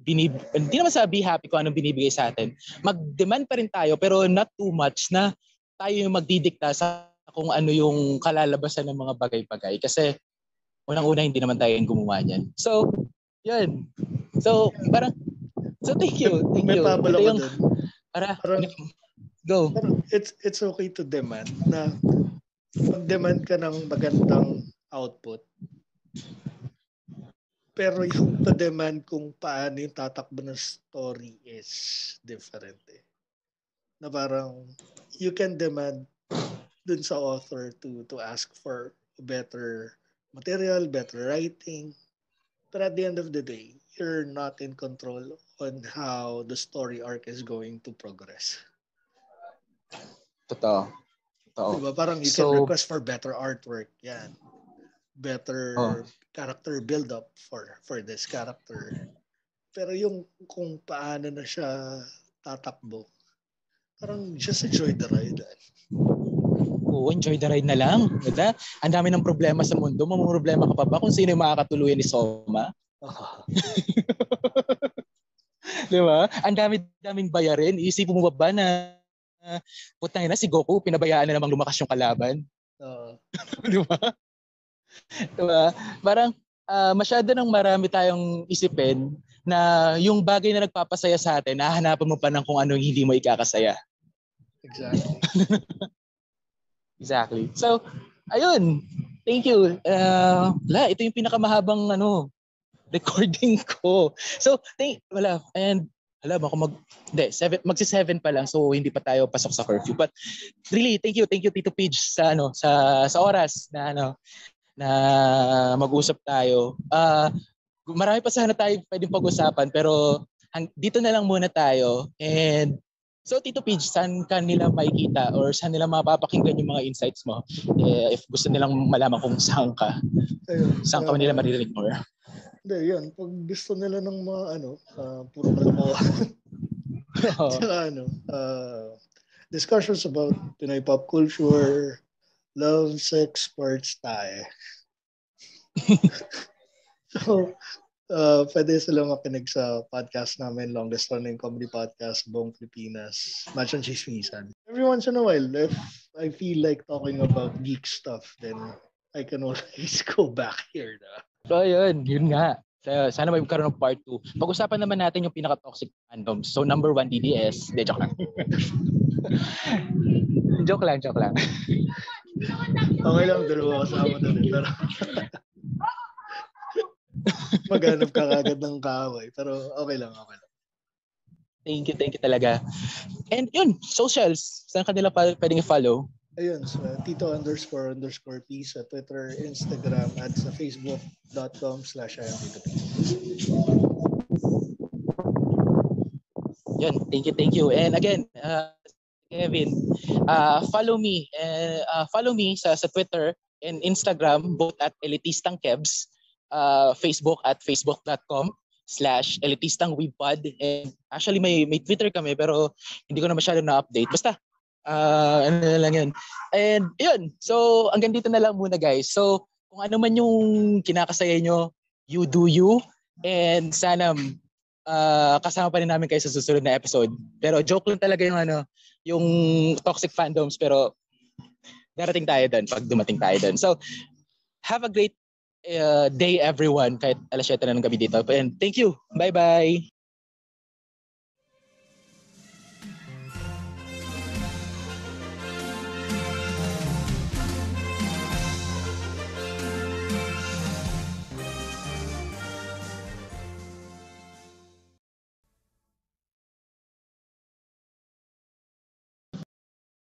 binib hindi naman sa be happy kung anong binibigay sa atin. Mag-demand pa rin tayo pero not too much na tayo yung magdidikta sa kung ano yung kalalabasan ng mga bagay-bagay. Kasi unang-una hindi naman tayo yung gumawa niyan. So, yun. So, parang, so thank you. Thank May you. pabalo ka dun. Para, parang, go. Parang it's, it's okay to demand na mag-demand ka ng magandang output pero yung pa-demand kung paano yung tatakbo ng story is different eh. Na parang you can demand dun sa author to to ask for better material, better writing. But at the end of the day, you're not in control on how the story arc is going to progress. Totoo. Totoo. Diba? Parang you so, can request for better artwork. Yan. Better oh character build up for for this character. Pero yung kung paano na siya tatakbo, parang just enjoy the ride. Oo, enjoy the ride na lang. Diba? Ang dami ng problema sa mundo. problema ka pa ba kung sino yung makakatuluyan ni Soma? Oh. [LAUGHS] Di ba? Ang dami-daming bayarin. Isipin mo ba ba na uh, putang na si Goku, pinabayaan na namang lumakas yung kalaban? Oo. Uh. [LAUGHS] Di ba? diba? Parang uh, masyado nang marami tayong isipin na yung bagay na nagpapasaya sa atin, nahahanapan mo pa ng kung ano hindi mo ikakasaya. Exactly. [LAUGHS] exactly. So, ayun. Thank you. Uh, wala, ito yung pinakamahabang ano, [LAUGHS] recording ko. So, thank, wala. And wala, baka mag, hindi, seven, magsi-seven pa lang, so hindi pa tayo pasok sa curfew. But really, thank you, thank you Tito Page sa ano, sa sa oras na ano, na mag-usap tayo. Uh, marami pa sana tayo pwedeng pag-usapan pero hang, dito na lang muna tayo. And so Tito Page, saan ka nila makikita or saan nila mapapakinggan yung mga insights mo? Eh, if gusto nilang malaman kung saan ka, Ayun, saan ka uh, nila maririnig more? Hindi, yun. Pag gusto nila ng mga ano, uh, puro kalokohan. oh. Saka ano, uh, discussions about Pinoy pop culture, love, sex, sports, tayo. [LAUGHS] so, uh, pwede sila makinig sa podcast namin, longest running comedy podcast, Buong Pilipinas, Match and Chismisan. Every once in a while, if I feel like talking about geek stuff, then I can always [LAUGHS] go back here na. So, yun, yun nga. So, sana may magkaroon ng part 2. Pag-usapan naman natin yung pinaka-toxic fandoms. So, number one, DDS. De, [LAUGHS] joke lang. joke lang, joke lang. [LAUGHS] Okay lang, dalawa kasama na rin. Maghanap ka kagad ng kaaway. Pero okay lang, okay lang. Thank you, thank you talaga. And yun, socials. Saan kanila pa pwedeng i-follow? Ayun, sa Tito underscore underscore P sa Twitter, Instagram, at sa facebook.com slash Yun, thank you, thank you. And again, uh, Kevin, uh, follow me. Uh, uh, follow me sa, sa Twitter and Instagram, both at Elitistang Kebs, uh, Facebook at facebook.com slash elitistang webpod. And actually, may, may Twitter kami pero hindi ko na masyado na-update. Basta, uh, ano na lang yun. And yun, so hanggang dito na lang muna guys. So, kung ano man yung kinakasaya nyo, you do you. And sana uh, kasama pa rin namin kayo sa susunod na episode. Pero joke lang talaga yung ano, yung toxic fandoms pero darating tayo doon pag dumating tayo doon. So, have a great uh, day everyone kahit alas 7 na ng gabi dito. And thank you. Bye-bye.